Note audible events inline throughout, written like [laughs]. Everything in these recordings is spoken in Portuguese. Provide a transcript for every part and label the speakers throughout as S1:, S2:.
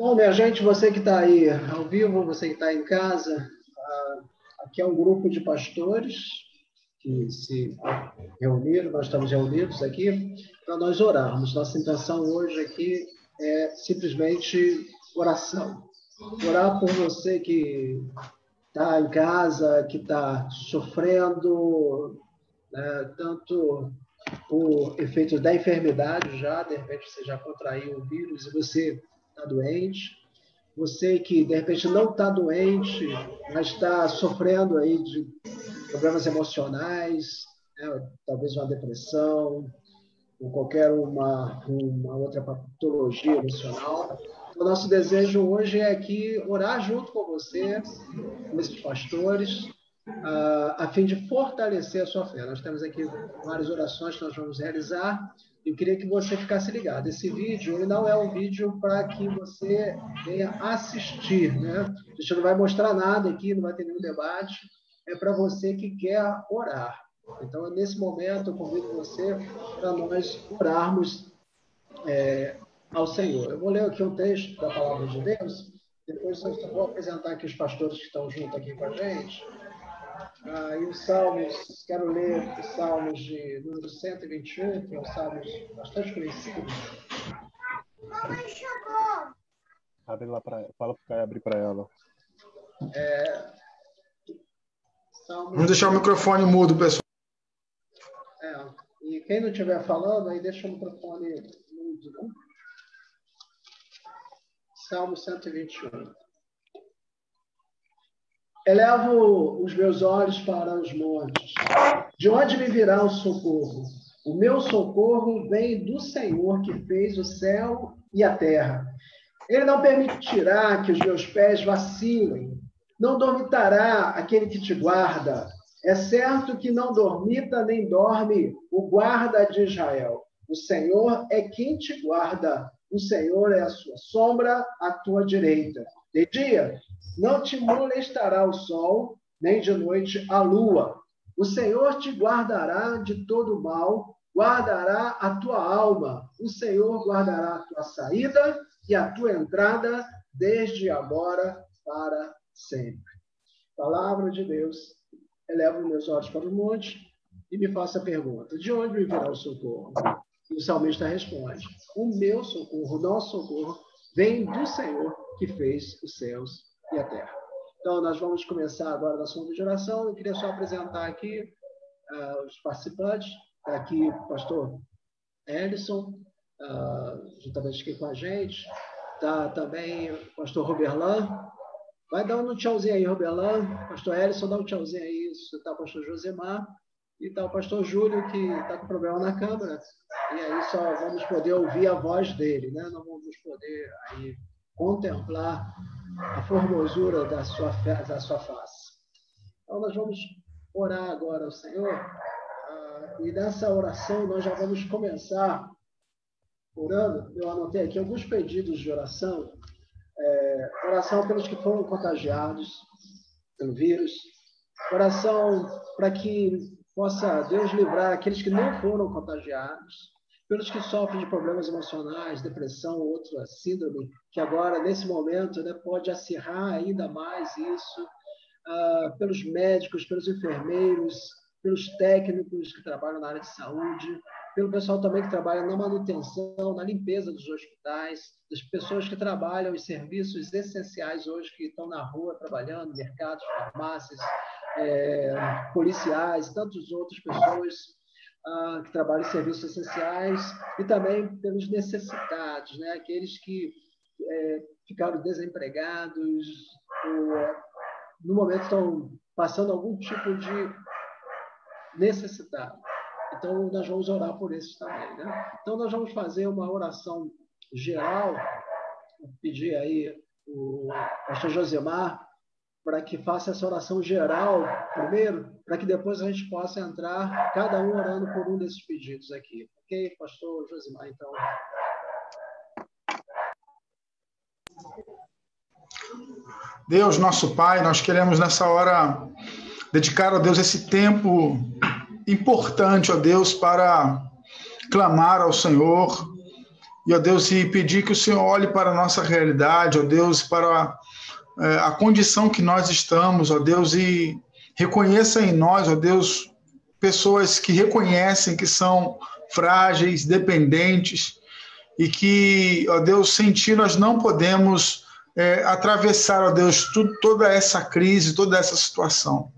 S1: Bom, minha gente, você que está aí ao vivo, você que está em casa, uh, aqui é um grupo de pastores que se reuniram, nós estamos reunidos aqui para nós orarmos. Nossa intenção hoje aqui é simplesmente oração. Orar por você que está em casa, que está sofrendo, né, tanto por efeitos da enfermidade já, de repente você já contraiu o vírus e você está doente, você que de repente não está doente, mas está sofrendo aí de problemas emocionais, né? talvez uma depressão, ou qualquer uma, uma outra patologia emocional. O nosso desejo hoje é aqui orar junto com você, com esses pastores, uh, a fim de fortalecer a sua fé. Nós temos aqui várias orações que nós vamos realizar eu queria que você ficasse ligado. Esse vídeo ele não é um vídeo para que você venha assistir, né? A gente não vai mostrar nada aqui, não vai ter nenhum debate. É para você que quer orar. Então, nesse momento, eu convido você para nós orarmos é, ao Senhor. Eu vou ler aqui um texto da palavra de Deus. Depois eu vou apresentar aqui os pastores que estão junto aqui com a gente. Ah, e os Salmos, quero ler os Salmos de número 121, que é um Salmos bastante conhecido. Mamãe chegou!
S2: Abre lá para fala para Caio abrir para ela.
S3: É, Salmos... Vamos deixar o microfone mudo, pessoal.
S1: É, e quem não estiver falando, aí deixa o microfone mudo, né? Salmo 121. Elevo os meus olhos para os montes. De onde me virá o socorro? O meu socorro vem do Senhor que fez o céu e a terra. Ele não permitirá que os meus pés vacilem. Não dormitará aquele que te guarda. É certo que não dormita nem dorme o guarda de Israel. O Senhor é quem te guarda. O Senhor é a sua sombra à tua direita. De dia não te molestará o sol, nem de noite a lua. O Senhor te guardará de todo mal, guardará a tua alma. O Senhor guardará a tua saída e a tua entrada, desde agora para sempre. Palavra de Deus, elevo meus olhos para o monte e me faça a pergunta: de onde me virá o socorro? E o salmista responde: O meu socorro, o nosso socorro, vem do Senhor que fez os céus e a terra. Então, nós vamos começar agora a nossa de oração. Eu queria só apresentar aqui uh, os participantes. Está aqui o pastor Ellison, uh, juntamente aqui com a gente. Está também o pastor Roberlan. Vai dar um tchauzinho aí, Roberlan. Pastor Ellison, dá um tchauzinho aí. Está o pastor Josemar. E está o pastor Júlio, que está com problema na câmera. E aí só vamos poder ouvir a voz dele, né? Não vamos poder aí contemplar a formosura da sua, da sua face. Então, nós vamos orar agora ao Senhor, ah, e nessa oração nós já vamos começar orando. Eu anotei aqui alguns pedidos de oração. É, oração pelos que foram contagiados pelo vírus, oração para que possa Deus livrar aqueles que não foram contagiados, pelos que sofrem de problemas emocionais, depressão, outra síndrome, que agora, nesse momento, né, pode acirrar ainda mais isso, uh, pelos médicos, pelos enfermeiros, pelos técnicos que trabalham na área de saúde, pelo pessoal também que trabalha na manutenção, na limpeza dos hospitais, das pessoas que trabalham em serviços essenciais hoje, que estão na rua trabalhando, mercados, farmácias, é, policiais, tantas outras pessoas ah, que trabalham em serviços essenciais e também pelos necessitados, né? aqueles que é, ficaram desempregados ou, no momento estão passando algum tipo de necessidade. Então, nós vamos orar por esses também. Né? Então, nós vamos fazer uma oração geral, pedir aí o pastor Josemar para que faça essa oração geral primeiro, para que depois a gente possa entrar, cada um orando por um desses pedidos aqui. Ok, pastor Josimar, então.
S3: Deus, nosso Pai, nós queremos nessa hora dedicar a Deus esse tempo importante, ó Deus, para clamar ao Senhor E, ó Deus, e pedir que o Senhor olhe para a nossa realidade, ó Deus, para a, é, a condição que nós estamos, ó Deus, e reconheça em nós, ó Deus, pessoas que reconhecem que são frágeis, dependentes, e que, ó Deus, sem ti nós não podemos é, atravessar, ó Deus, tudo, toda essa crise, toda essa situação.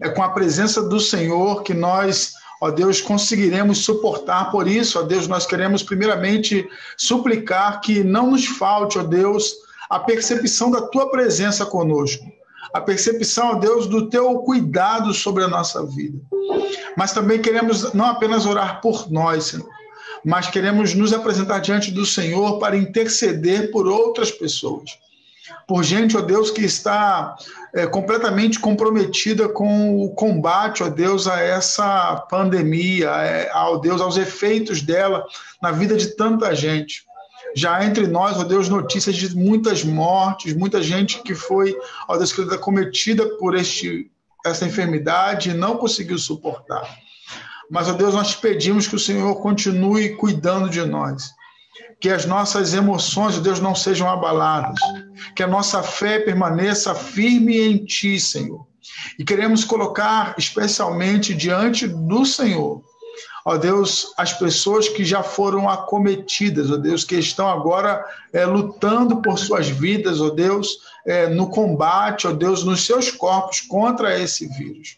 S3: É com a presença do Senhor que nós, ó Deus, conseguiremos suportar. Por isso, ó Deus, nós queremos primeiramente suplicar que não nos falte, ó Deus, a percepção da tua presença conosco. A percepção, Deus, do teu cuidado sobre a nossa vida. Mas também queremos não apenas orar por nós, Senhor, mas queremos nos apresentar diante do Senhor para interceder por outras pessoas. Por gente, ó Deus, que está é, completamente comprometida com o combate, ó Deus, a essa pandemia, é, ao Deus, aos efeitos dela na vida de tanta gente. Já entre nós, ó Deus, notícias de muitas mortes, muita gente que foi, ó Deus, que cometida por este, essa enfermidade e não conseguiu suportar. Mas, ó Deus, nós pedimos que o Senhor continue cuidando de nós. Que as nossas emoções, ó Deus, não sejam abaladas. Que a nossa fé permaneça firme em Ti, Senhor. E queremos colocar especialmente diante do Senhor, ó Deus, as pessoas que já foram acometidas, ó Deus, que estão agora é, lutando por suas vidas, ó Deus, é, no combate, ó Deus, nos seus corpos contra esse vírus.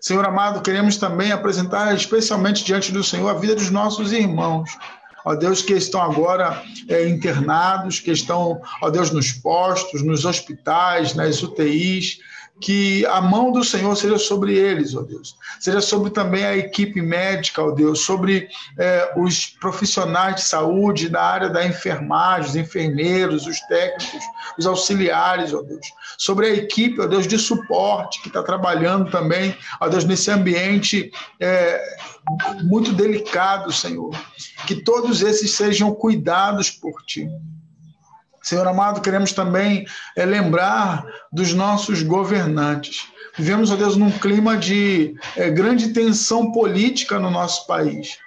S3: Senhor amado, queremos também apresentar especialmente diante do Senhor a vida dos nossos irmãos. Ó Deus, que estão agora é, internados, que estão, ó Deus, nos postos, nos hospitais, nas UTIs, que a mão do Senhor seja sobre eles, ó Deus. Seja sobre também a equipe médica, ó Deus, sobre é, os profissionais de saúde na área da enfermagem, os enfermeiros, os técnicos, os auxiliares, ó Deus. Sobre a equipe, ó Deus, de suporte que está trabalhando também, ó Deus, nesse ambiente é, muito delicado, Senhor. Que todos esses sejam cuidados por Ti. Senhor amado, queremos também é, lembrar dos nossos governantes. Vivemos, ó Deus, num clima de é, grande tensão política no nosso país.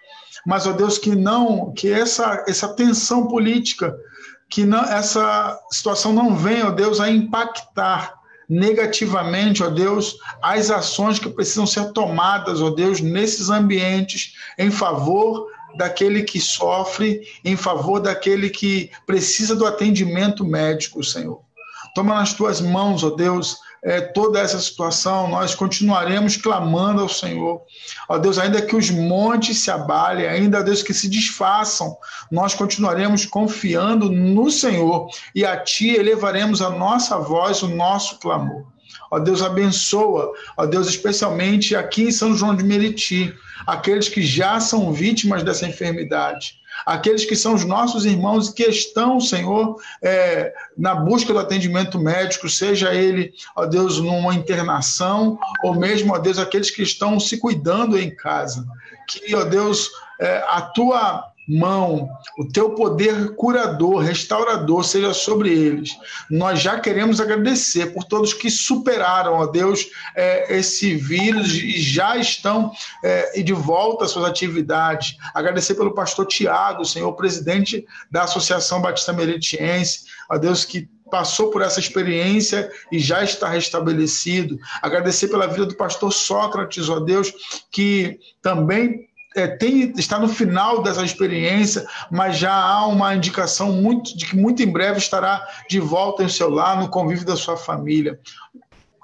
S3: Mas, ó Deus, que não, que essa, essa tensão política, que não, essa situação não venha, ó Deus, a impactar negativamente, ó Deus, as ações que precisam ser tomadas, ó Deus, nesses ambientes em favor daquele que sofre, em favor daquele que precisa do atendimento médico, Senhor. Toma nas tuas mãos, ó Deus, é, toda essa situação, nós continuaremos clamando ao Senhor. Ó Deus, ainda que os montes se abalem, ainda, Deus, que se desfaçam, nós continuaremos confiando no Senhor e a Ti elevaremos a nossa voz, o nosso clamor. Ó Deus, abençoa, ó Deus, especialmente aqui em São João de Meriti, aqueles que já são vítimas dessa enfermidade, aqueles que são os nossos irmãos que estão, Senhor, é, na busca do atendimento médico, seja ele, ó Deus, numa internação, ou mesmo, ó Deus, aqueles que estão se cuidando em casa. Que, ó Deus, é, a tua mão, o teu poder curador, restaurador seja sobre eles. Nós já queremos agradecer por todos que superaram, ó Deus, é, esse vírus e já estão é, de volta às suas atividades. Agradecer pelo pastor Tiago, Senhor, presidente da Associação Batista Meritiense, ó Deus, que passou por essa experiência e já está restabelecido. Agradecer pela vida do pastor Sócrates, ó Deus, que também é, tem, está no final dessa experiência, mas já há uma indicação muito, de que muito em breve estará de volta em seu lar, no convívio da sua família.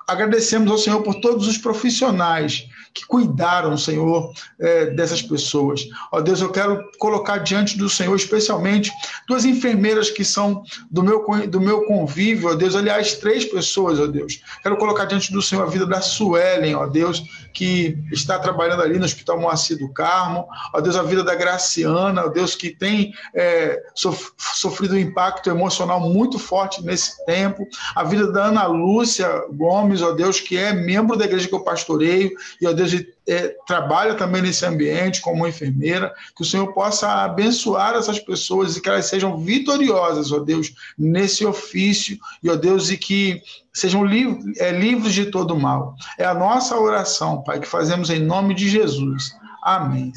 S3: Agradecemos ao Senhor por todos os profissionais que cuidaram, Senhor, é, dessas pessoas. Ó Deus, eu quero colocar diante do Senhor, especialmente, duas enfermeiras que são do meu, do meu convívio, ó Deus, aliás, três pessoas, ó Deus. Quero colocar diante do Senhor a vida da Suelen, ó Deus, que está trabalhando ali no Hospital Moacir do Carmo, ó Deus, a vida da Graciana, ó Deus, que tem é, sofrido um impacto emocional muito forte nesse tempo, a vida da Ana Lúcia Gomes, ó Deus, que é membro da igreja que eu pastoreio, e ó Deus, Deus, é, trabalha também nesse ambiente como enfermeira, que o Senhor possa abençoar essas pessoas e que elas sejam vitoriosas, ó Deus, nesse ofício, e ó Deus, e que sejam liv é, livres de todo mal. É a nossa oração, Pai, que fazemos em nome de Jesus. Amém.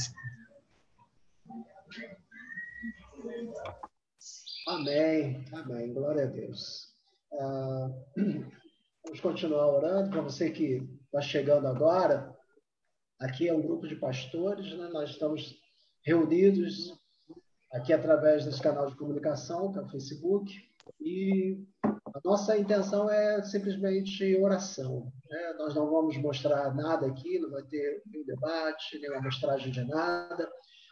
S1: Amém, amém. Glória a Deus. Ah, [clears throat] vamos continuar orando. Para você que está chegando agora, aqui é um grupo de pastores, né? nós estamos reunidos aqui através desse canal de comunicação, que é o Facebook, e a nossa intenção é simplesmente oração. Né? Nós não vamos mostrar nada aqui, não vai ter nenhum debate, nenhuma mostragem de nada.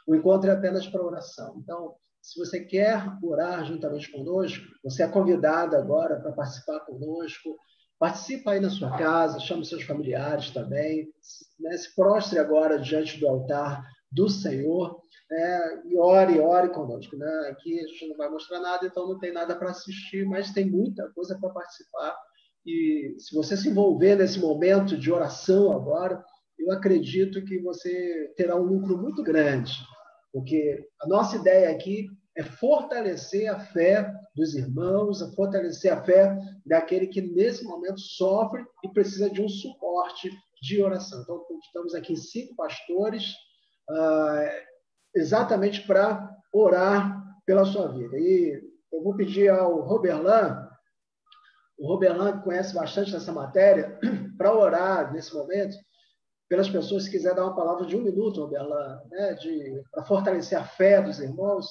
S1: O encontro é apenas para oração. Então, se você quer orar juntamente conosco, você é convidado agora para participar conosco. Participa aí na sua casa, chame seus familiares também. Né? Se prostre agora diante do altar do Senhor né? e ore, ore conosco. Né? Aqui a gente não vai mostrar nada, então não tem nada para assistir, mas tem muita coisa para participar. E se você se envolver nesse momento de oração agora, eu acredito que você terá um lucro muito grande, porque a nossa ideia aqui é fortalecer a fé dos irmãos, é fortalecer a fé daquele que nesse momento sofre e precisa de um suporte de oração. Então, estamos aqui cinco pastores, uh, exatamente para orar pela sua vida. E eu vou pedir ao Roberlan, o Roberlan conhece bastante dessa matéria, [clears throat] para orar nesse momento pelas pessoas, se quiser dar uma palavra de um minuto, Roberlan, né, para fortalecer a fé dos irmãos,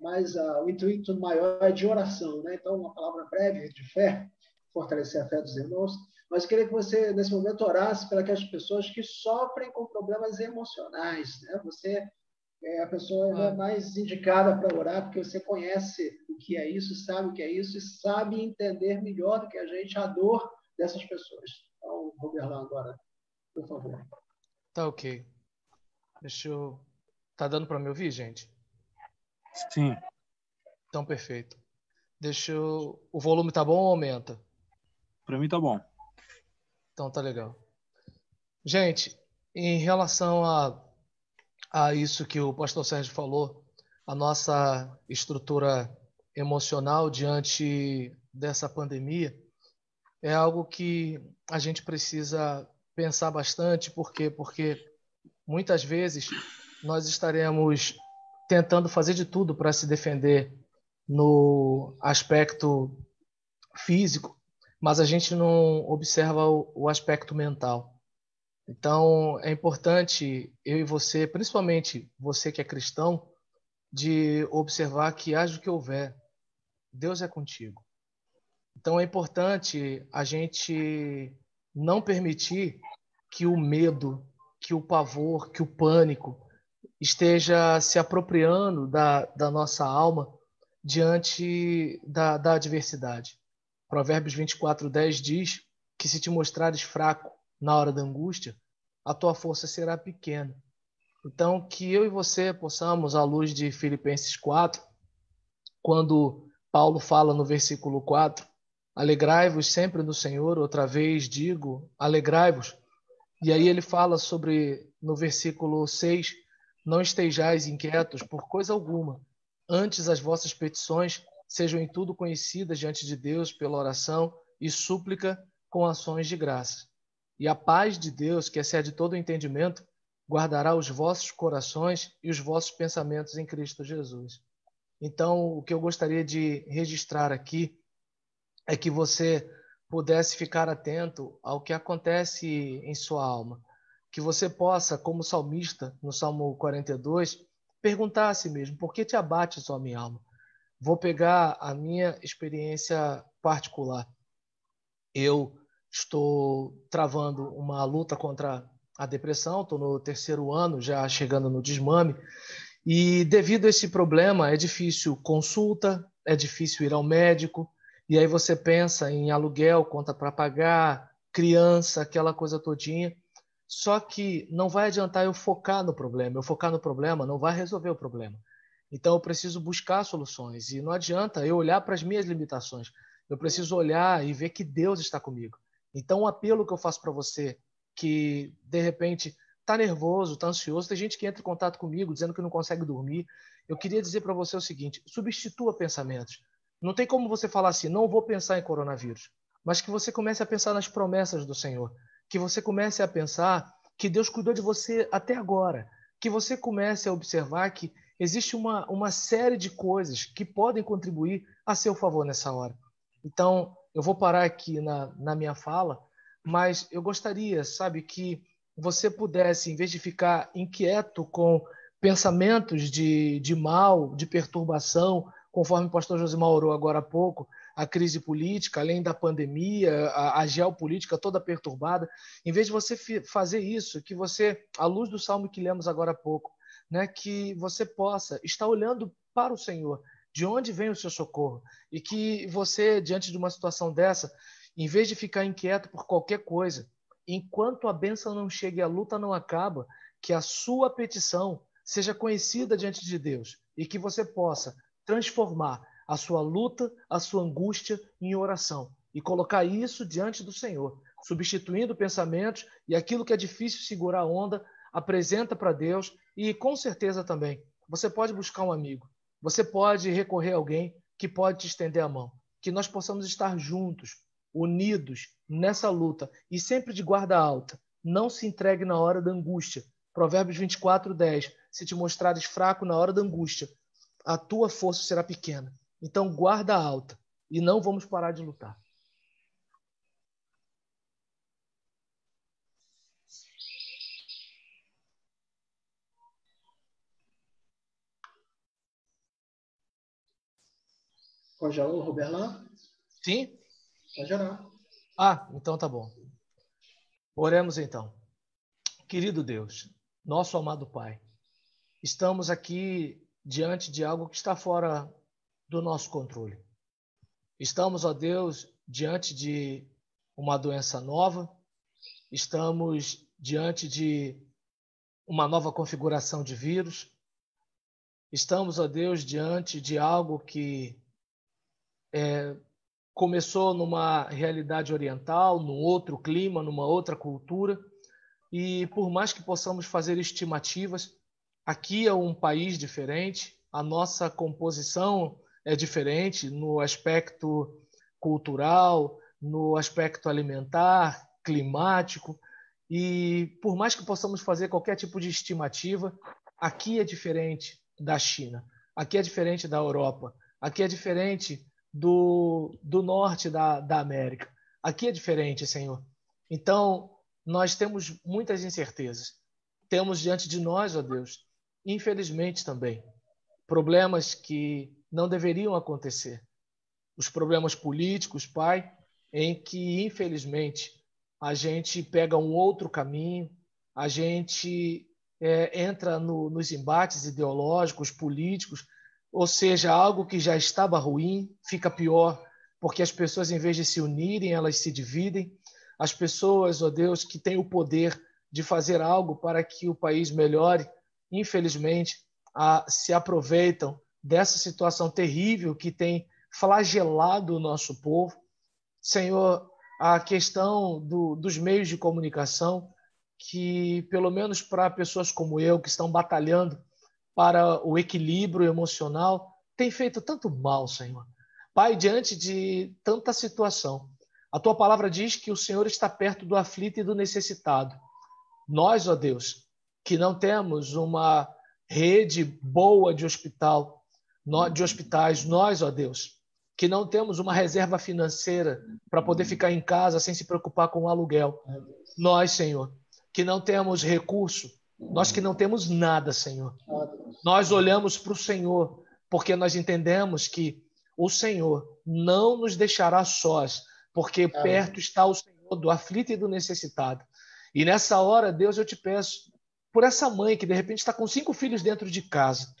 S1: mas uh, o intuito maior é de oração, né? Então, uma palavra breve de fé, fortalecer a fé dos irmãos. Mas eu queria que você, nesse momento, orasse para aquelas pessoas que sofrem com problemas emocionais, né? Você é a pessoa ah. mais indicada para orar, porque você conhece o que é isso, sabe o que é isso e sabe entender melhor do que a gente a dor dessas pessoas. Então, Roberlan, agora, por favor.
S4: Tá ok. Deixa eu. Tá dando para me ouvir, gente?
S2: Sim.
S4: Então, perfeito. Deixa eu... O volume tá bom ou aumenta?
S2: Para mim tá bom.
S4: Então tá legal. Gente, em relação a, a isso que o pastor Sérgio falou, a nossa estrutura emocional diante dessa pandemia é algo que a gente precisa pensar bastante, por quê? Porque muitas vezes nós estaremos tentando fazer de tudo para se defender no aspecto físico, mas a gente não observa o, o aspecto mental. Então, é importante eu e você, principalmente você que é cristão, de observar que haja o que houver, Deus é contigo. Então, é importante a gente não permitir que o medo, que o pavor, que o pânico esteja se apropriando da, da nossa alma diante da, da adversidade. Provérbios 24, 10 diz que se te mostrares fraco na hora da angústia, a tua força será pequena. Então, que eu e você possamos, à luz de Filipenses 4, quando Paulo fala no versículo 4, alegrai-vos sempre no Senhor, outra vez digo, alegrai-vos. E aí ele fala sobre, no versículo 6, não estejais inquietos por coisa alguma. Antes as vossas petições sejam em tudo conhecidas diante de Deus pela oração e súplica com ações de graça. E a paz de Deus, que excede todo o entendimento, guardará os vossos corações e os vossos pensamentos em Cristo Jesus. Então, o que eu gostaria de registrar aqui é que você pudesse ficar atento ao que acontece em sua alma que você possa, como salmista, no Salmo 42, perguntar a si mesmo: por que te abate só minha alma? Vou pegar a minha experiência particular. Eu estou travando uma luta contra a depressão, estou no terceiro ano, já chegando no desmame, e devido a esse problema é difícil consulta, é difícil ir ao médico, e aí você pensa em aluguel, conta para pagar, criança, aquela coisa todinha. Só que não vai adiantar eu focar no problema. Eu focar no problema não vai resolver o problema. Então eu preciso buscar soluções. E não adianta eu olhar para as minhas limitações. Eu preciso olhar e ver que Deus está comigo. Então o apelo que eu faço para você que de repente está nervoso, está ansioso, tem gente que entra em contato comigo dizendo que não consegue dormir. Eu queria dizer para você o seguinte: substitua pensamentos. Não tem como você falar assim, não vou pensar em coronavírus, mas que você comece a pensar nas promessas do Senhor que você comece a pensar que Deus cuidou de você até agora, que você comece a observar que existe uma, uma série de coisas que podem contribuir a seu favor nessa hora. Então, eu vou parar aqui na, na minha fala, mas eu gostaria, sabe, que você pudesse, em vez de ficar inquieto com pensamentos de, de mal, de perturbação, conforme o pastor Josimar orou agora há pouco, a crise política, além da pandemia, a, a, geopolítica toda perturbada, em vez de você fazer isso, que você, à luz do salmo que lemos agora há pouco, né, que você possa estar olhando para o Senhor, de onde vem o seu socorro, e que você, diante de uma situação dessa, em vez de ficar inquieto por qualquer coisa, enquanto a bênção não chega e a luta não acaba, que a sua petição seja conhecida diante de Deus e que você possa transformar a sua luta, a sua angústia em oração e colocar isso diante do Senhor, substituindo pensamentos e aquilo que é difícil segurar a onda, apresenta para Deus e com certeza também você pode buscar um amigo, você pode recorrer a alguém que pode te estender a mão, que nós possamos estar juntos, unidos nessa luta e sempre de guarda alta. Não se entregue na hora da angústia. Provérbios 24, 10. Se te mostrares fraco na hora da angústia, a tua força será pequena. Então, guarda alta e não vamos parar de lutar.
S1: Pode orar, Roberlan?
S4: Sim?
S1: Pode orar.
S4: Ah, então tá bom. Oremos então. Querido Deus, nosso amado Pai, estamos aqui diante de algo que está fora do nosso controle. Estamos, ó Deus, diante de uma doença nova, estamos diante de uma nova configuração de vírus, estamos, ó Deus, diante de algo que é, começou numa realidade oriental, num outro clima, numa outra cultura, e por mais que possamos fazer estimativas, aqui é um país diferente, a nossa composição é diferente no aspecto cultural, no aspecto alimentar, climático, e por mais que possamos fazer qualquer tipo de estimativa, aqui é diferente da China, aqui é diferente da Europa, aqui é diferente do, do norte da, da América. Aqui é diferente, Senhor. Então, nós temos muitas incertezas. Temos diante de nós, ó Deus, infelizmente também, problemas que não deveriam acontecer. Os problemas políticos, Pai, em que, infelizmente, a gente pega um outro caminho, a gente é, entra no, nos embates ideológicos, políticos, ou seja, algo que já estava ruim fica pior, porque as pessoas, em vez de se unirem, elas se dividem. As pessoas, ó oh Deus, que têm o poder de fazer algo para que o país melhore, infelizmente, a, se aproveitam dessa situação terrível que tem flagelado o nosso povo. Senhor, a questão do, dos meios de comunicação, que, pelo menos para pessoas como eu, que estão batalhando para o equilíbrio emocional, tem feito tanto mal, Senhor. Pai, diante de tanta situação, a tua palavra diz que o Senhor está perto do aflito e do necessitado. Nós, ó Deus, que não temos uma rede boa de hospital, de hospitais, nós, ó Deus, que não temos uma reserva financeira para poder ficar em casa sem se preocupar com o aluguel. Nós, Senhor, que não temos recurso nós que não temos nada, Senhor. Nós olhamos para o Senhor, porque nós entendemos que o Senhor não nos deixará sós, porque perto está o Senhor do aflito e do necessitado. E nessa hora, Deus, eu te peço por essa mãe que de repente está com cinco filhos dentro de casa,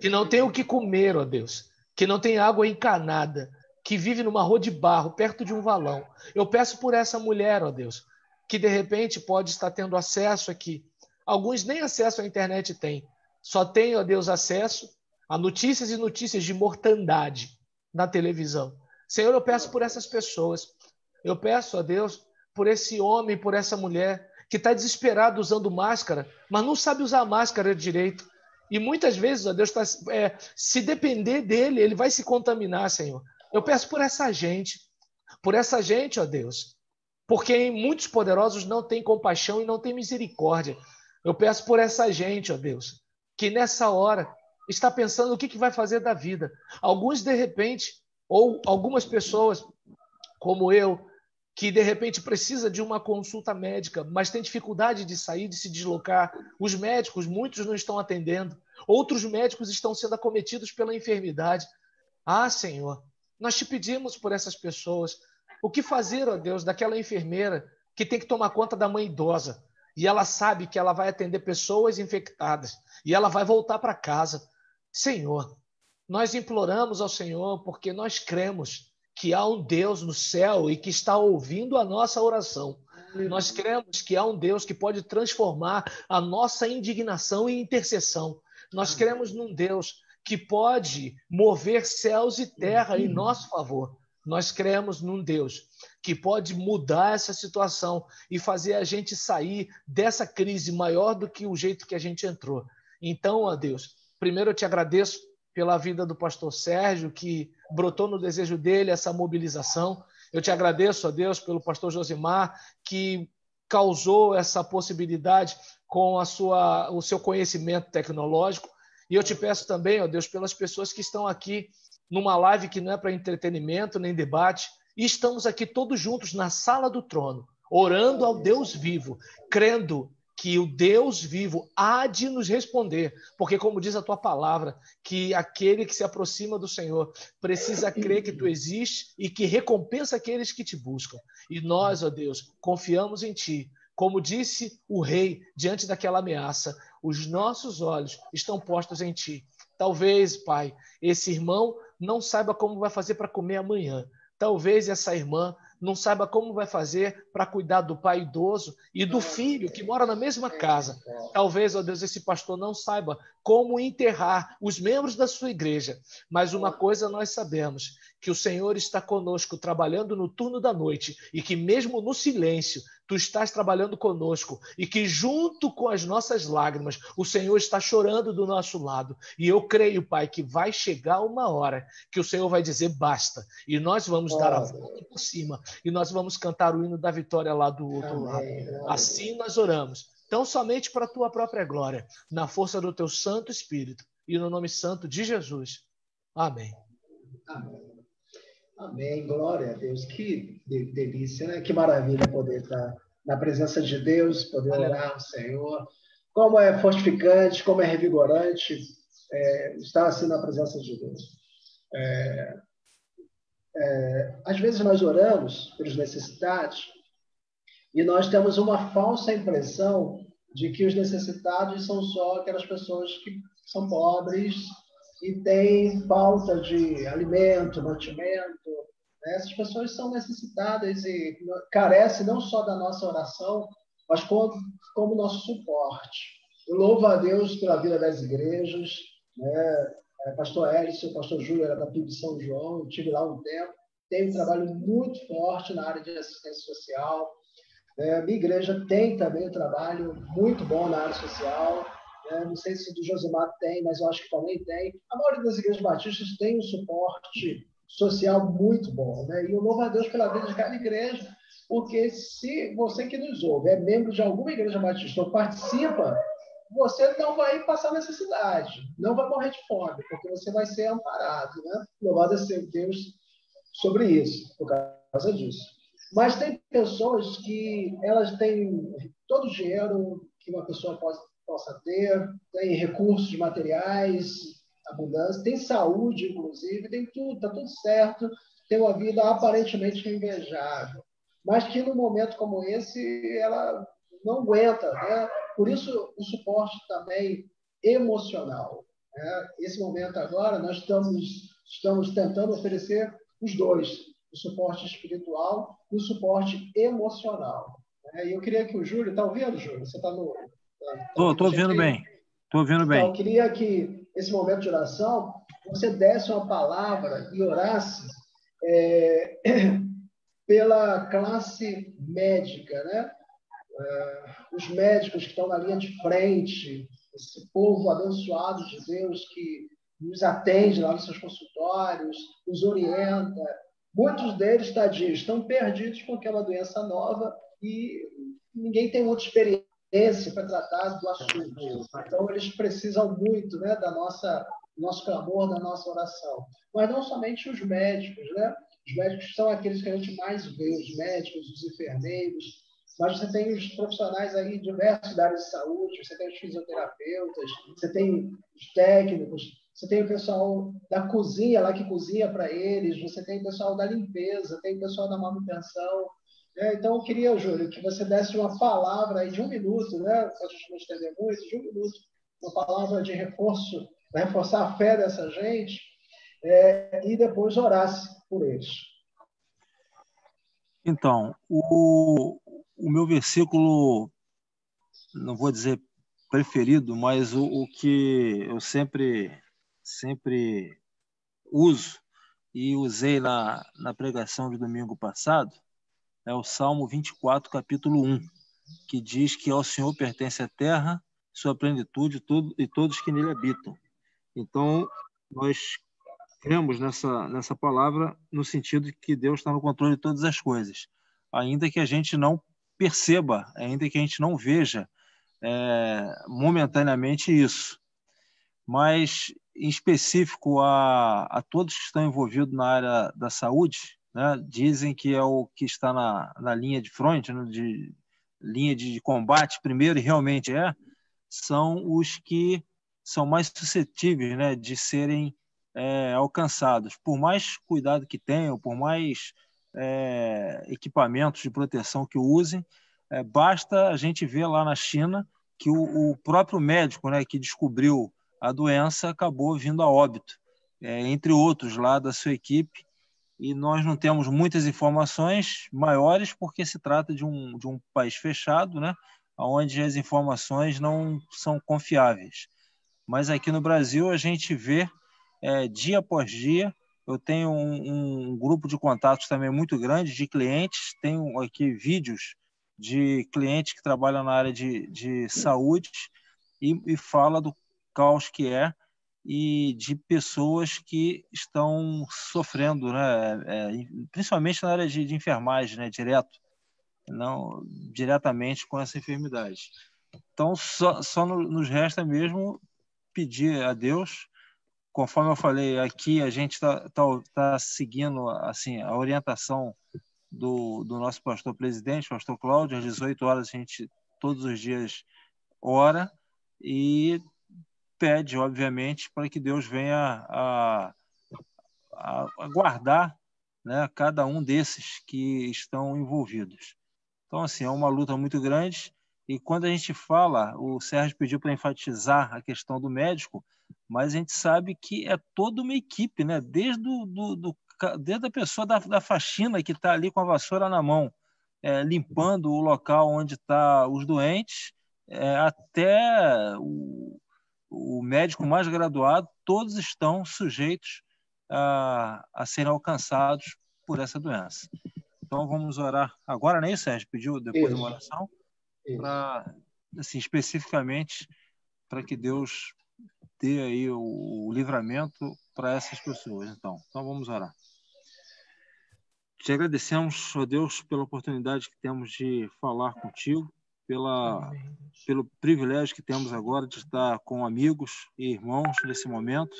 S4: que não tem o que comer, ó Deus, que não tem água encanada, que vive numa rua de barro, perto de um valão. Eu peço por essa mulher, ó Deus, que de repente pode estar tendo acesso aqui Alguns nem acesso à internet têm. Só têm, ó Deus, acesso a notícias e notícias de mortandade na televisão. Senhor, eu peço por essas pessoas. Eu peço a Deus por esse homem, por essa mulher que está desesperado usando máscara, mas não sabe usar máscara direito. E muitas vezes, ó Deus, tá, é, se depender dele, ele vai se contaminar, Senhor. Eu peço por essa gente, por essa gente, ó Deus, porque muitos poderosos não têm compaixão e não têm misericórdia. Eu peço por essa gente, ó Deus, que nessa hora está pensando o que, que vai fazer da vida. Alguns, de repente, ou algumas pessoas, como eu, que de repente precisa de uma consulta médica, mas tem dificuldade de sair, de se deslocar. Os médicos, muitos não estão atendendo. Outros médicos estão sendo acometidos pela enfermidade. Ah, Senhor, nós te pedimos por essas pessoas. O que fazer, ó Deus, daquela enfermeira que tem que tomar conta da mãe idosa e ela sabe que ela vai atender pessoas infectadas e ela vai voltar para casa. Senhor, nós imploramos ao Senhor porque nós cremos que há um Deus no céu e que está ouvindo a nossa oração. Nós cremos que há um Deus que pode transformar a nossa indignação em intercessão. Nós cremos num Deus que pode mover céus e terra em nosso favor. Nós cremos num Deus que pode mudar essa situação e fazer a gente sair dessa crise maior do que o jeito que a gente entrou. Então, ó Deus, primeiro eu te agradeço pela vida do pastor Sérgio, que brotou no desejo dele essa mobilização. Eu te agradeço, ó Deus, pelo pastor Josimar, que causou essa possibilidade com a sua, o seu conhecimento tecnológico. E eu te peço também, ó Deus, pelas pessoas que estão aqui numa live que não é para entretenimento nem debate, e estamos aqui todos juntos na sala do trono, orando ao Deus vivo, crendo que o Deus vivo há de nos responder, porque, como diz a tua palavra, que aquele que se aproxima do Senhor precisa crer que tu existes e que recompensa aqueles que te buscam. E nós, ó Deus, confiamos em ti. Como disse o rei diante daquela ameaça, os nossos olhos estão postos em ti. Talvez, Pai, esse irmão não saiba como vai fazer para comer amanhã. Talvez essa irmã não saiba como vai fazer para cuidar do pai idoso e do filho que mora na mesma casa. Talvez, ó Deus, esse pastor não saiba como enterrar os membros da sua igreja. Mas uma coisa nós sabemos: que o Senhor está conosco trabalhando no turno da noite e que mesmo no silêncio tu estás trabalhando conosco e que junto com as nossas lágrimas o Senhor está chorando do nosso lado. E eu creio, Pai, que vai chegar uma hora que o Senhor vai dizer basta e nós vamos dar a volta por cima e nós vamos cantar o hino da vitória lá do outro lado. Assim nós oramos, tão somente para a tua própria glória, na força do teu Santo Espírito e no nome santo de Jesus. Amém.
S1: Amém. Amém. Glória a Deus. Que delícia, né? Que maravilha poder estar na presença de Deus, poder orar ao Senhor. Como é fortificante, como é revigorante é, estar assim na presença de Deus. É, é, às vezes nós oramos pelos necessitados e nós temos uma falsa impressão de que os necessitados são só aquelas pessoas que são pobres e têm falta de alimento, mantimento. Né? Essas pessoas são necessitadas e carecem não só da nossa oração, mas como, como nosso suporte. Eu louvo a Deus pela vida das igrejas, né? É, pastor Hélice, pastor Júlio era da PIB São João, eu tive lá um tempo, tem um trabalho muito forte na área de assistência social. É, minha igreja tem também um trabalho muito bom na área social. É, não sei se do Josimar tem, mas eu acho que também tem. A maioria das igrejas batistas tem um suporte social muito bom. Né? E eu louvo a Deus pela vida de cada igreja, porque se você que nos ouve é membro de alguma igreja batista ou participa, você não vai passar necessidade, não vai morrer de fome, porque você vai ser amparado. Né? Louvado seja Deus sobre isso, por causa disso. Mas tem pessoas que elas têm todo o dinheiro que uma pessoa possa, possa ter, tem recursos materiais, abundância, tem saúde, inclusive, tem tudo, está tudo certo, tem uma vida aparentemente invejável. Mas que num momento como esse, ela não aguenta. Né? Por isso, o suporte também emocional. Né? Esse momento agora, nós estamos, estamos tentando oferecer os dois, o suporte espiritual e o suporte emocional. Né? E eu queria que o Júlio, está ouvindo, Júlio? Você está no.
S2: Estou tá, ouvindo bem. Estou ouvindo bem.
S1: Então, eu queria que, esse momento de oração, você desse uma palavra e orasse é, [clears throat] pela classe médica, né? Uh, os médicos que estão na linha de frente, esse povo abençoado de Deus que nos atende lá nos seus consultórios, nos orienta. Muitos deles, tadios, estão perdidos com aquela doença nova e ninguém tem muita experiência para tratar do assunto. Então, eles precisam muito né, da nossa nosso clamor, da nossa oração. Mas não somente os médicos, né? Os médicos são aqueles que a gente mais vê, os médicos, os enfermeiros, mas você tem os profissionais aí diversos da área de saúde, você tem os fisioterapeutas, você tem os técnicos, você tem o pessoal da cozinha lá que cozinha para eles, você tem o pessoal da limpeza, tem o pessoal da manutenção. Né? Então, eu queria, Júlio, que você desse uma palavra aí de um minuto, né? para a gente não estender muito, de um minuto, uma palavra de reforço, reforçar a fé dessa gente, é, e depois orasse por eles.
S2: Então, o, o meu versículo, não vou dizer preferido, mas o, o que eu sempre sempre uso e usei na, na pregação de domingo passado é o Salmo 24, capítulo 1, que diz que ao Senhor pertence a terra, sua plenitude todo, e todos que nele habitam. Então, nós cremos nessa, nessa palavra no sentido de que Deus está no controle de todas as coisas, ainda que a gente não perceba, ainda que a gente não veja é, momentaneamente isso. Mas em específico a, a todos que estão envolvidos na área da saúde, né, dizem que é o que está na, na linha de frente, né, de linha de combate primeiro, e realmente é, são os que são mais suscetíveis né, de serem é, alcançados. Por mais cuidado que tenham, por mais é, equipamentos de proteção que usem, é, basta a gente ver lá na China que o, o próprio médico né, que descobriu a doença acabou vindo a óbito, é, entre outros lá da sua equipe. E nós não temos muitas informações maiores porque se trata de um, de um país fechado, né, onde as informações não são confiáveis. Mas aqui no Brasil a gente vê é, dia após dia. Eu tenho um, um, grupo de contatos também muito grande de clientes, tenho aqui vídeos de clientes que trabalham na área de, de saúde e, e fala do caos que é e de pessoas que estão sofrendo, né? É, principalmente na área de, de, enfermagem, né? direto, não diretamente com essa enfermidade. Então, só, só nos resta mesmo pedir a Deus, conforme eu falei aqui, a gente está tá, tá seguindo assim a orientação do, do nosso pastor presidente, pastor Cláudio, às 18 horas a gente todos os dias ora e pede, obviamente, para que Deus venha a, a, a guardar né, cada um desses que estão envolvidos. Então, assim, é uma luta muito grande. E quando a gente fala, o Sérgio pediu para enfatizar a questão do médico, mas a gente sabe que é toda uma equipe, né? desde, do, do, do desde a pessoa da, da faxina que está ali com a vassoura na mão, é, limpando o local onde estão tá os doentes, é, até o, o médico mais graduado, todos estão sujeitos a, a serem alcançados por essa doença. Então vamos orar agora, nem né, Sérgio pediu depois de uma oração para assim especificamente para que Deus dê aí o, o livramento para essas pessoas. Então, então vamos orar. Te agradecemos, ó Deus, pela oportunidade que temos de falar contigo pela, pelo privilégio que temos agora de estar com amigos e irmãos nesse momento.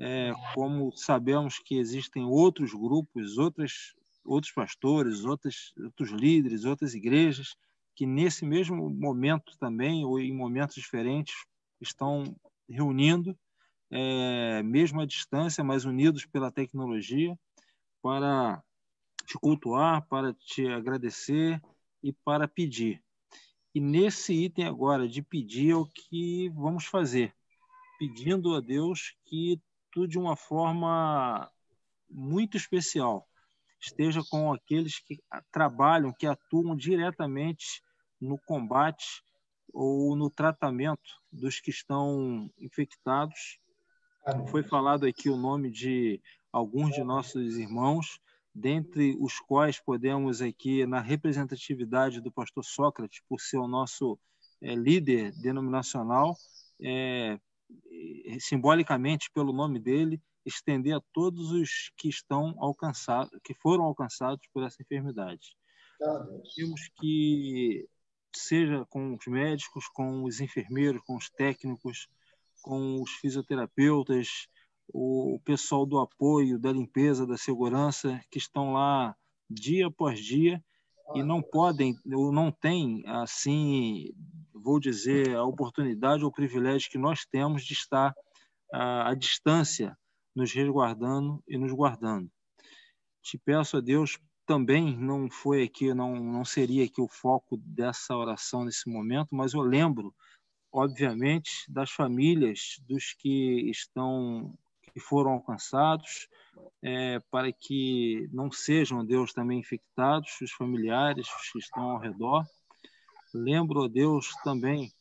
S2: É, como sabemos que existem outros grupos, outras, outros pastores, outros, outros líderes, outras igrejas que nesse mesmo momento também, ou em momentos diferentes, estão reunindo, é, mesmo à distância, mas unidos pela tecnologia, para te cultuar, para te agradecer e para pedir. E nesse item agora de pedir é o que vamos fazer, pedindo a Deus que tu de uma forma muito especial. Esteja com aqueles que trabalham, que atuam diretamente no combate ou no tratamento dos que estão infectados. Foi falado aqui o nome de alguns de nossos irmãos dentre os quais podemos aqui, na representatividade do pastor Sócrates, por ser o nosso é, líder denominacional, é, simbolicamente pelo nome dele, estender a todos os que estão alcançados, que foram alcançados por essa enfermidade. Temos que seja com os médicos, com os enfermeiros, com os técnicos, com os fisioterapeutas, o pessoal do apoio, da limpeza, da segurança, que estão lá dia após dia e não podem, ou não têm, assim, vou dizer, a oportunidade ou privilégio que nós temos de estar à, à distância, nos resguardando e nos guardando. Te peço a Deus também não foi aqui, não, não seria aqui o foco dessa oração nesse momento, mas eu lembro, obviamente, das famílias dos que estão que foram alcançados, é, para que não sejam, Deus, também infectados, os familiares, os que estão ao redor. Lembro, Deus, também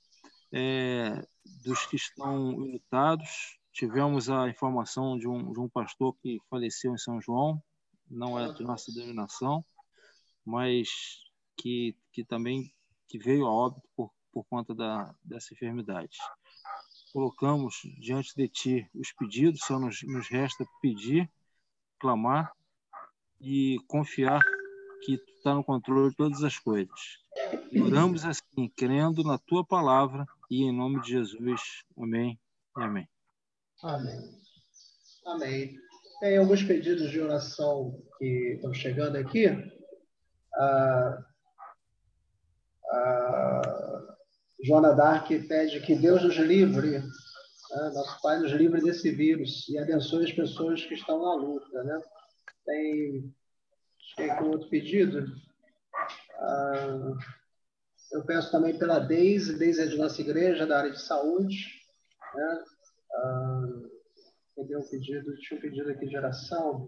S2: é, dos que estão lutados. Tivemos a informação de um, de um pastor que faleceu em São João, não é de nossa denominação, mas que, que também que veio a óbito por, por conta da, dessa enfermidade colocamos diante de Ti os pedidos, só nos, nos resta pedir, clamar e confiar que Tu está no controle de todas as coisas. Oramos assim, crendo na Tua palavra e em nome de Jesus. Amém e amém.
S1: Amém. Amém. Tem alguns pedidos de oração que estão chegando aqui. Ah, Joana Dark pede que Deus nos livre, né? nosso Pai nos livre desse vírus e abençoe as pessoas que estão na luta. Né? Tem, tem outro pedido. Ah, eu peço também pela Deise, Deise é de nossa igreja, da área de saúde. Né? Ah, cadê um pedido? Tinha um pedido aqui de oração.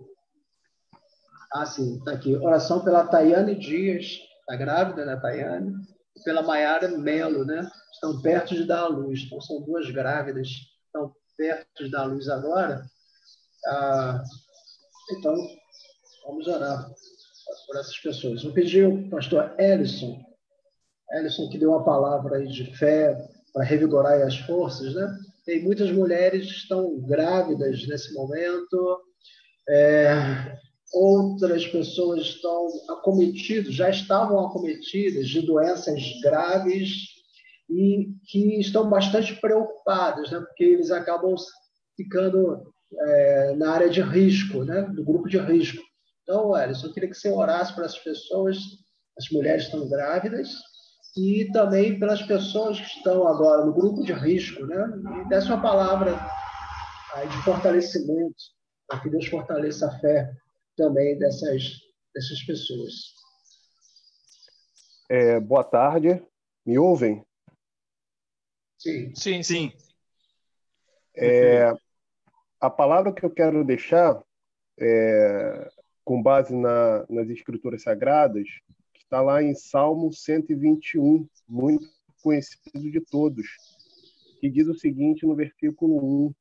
S1: Ah, sim, está aqui. Oração pela Tayane Dias, está grávida, né, Tayane? Pela Maiara Melo, né? Estão perto de dar a luz. Então, são duas grávidas, estão perto de dar a luz agora. Ah, então, vamos orar por essas pessoas. Vou pedir ao pastor Ellison, Ellison que deu uma palavra aí de fé para revigorar as forças, né? Tem muitas mulheres que estão grávidas nesse momento, é, outras pessoas estão acometidas, já estavam acometidas de doenças graves e que estão bastante preocupadas, né? porque eles acabam ficando é, na área de risco, né? do grupo de risco. Então, Alisson, eu queria que você orasse para essas pessoas, as mulheres estão grávidas, e também pelas pessoas que estão agora no grupo de risco, né? e desse uma palavra aí de fortalecimento, para que Deus fortaleça a fé também dessas, dessas pessoas.
S5: É, boa tarde, me ouvem?
S1: Sim,
S4: sim, sim.
S5: É, a palavra que eu quero deixar, é, com base na, nas Escrituras Sagradas, está lá em Salmo 121, muito conhecido de todos, que diz o seguinte no versículo 1: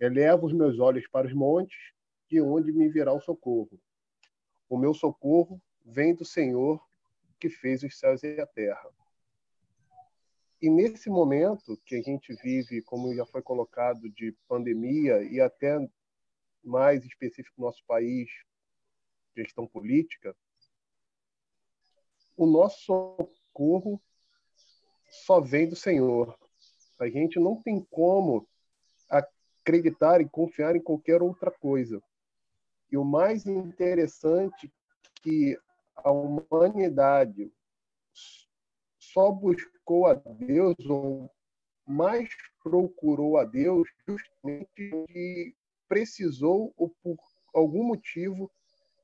S5: Eleva os meus olhos para os montes, de onde me virá o socorro. O meu socorro vem do Senhor que fez os céus e a terra. E nesse momento que a gente vive, como já foi colocado, de pandemia e até mais específico no nosso país, questão política, o nosso socorro só vem do Senhor. A gente não tem como acreditar e confiar em qualquer outra coisa. E o mais interessante é que a humanidade só buscou a Deus ou mais procurou a Deus justamente que precisou ou por algum motivo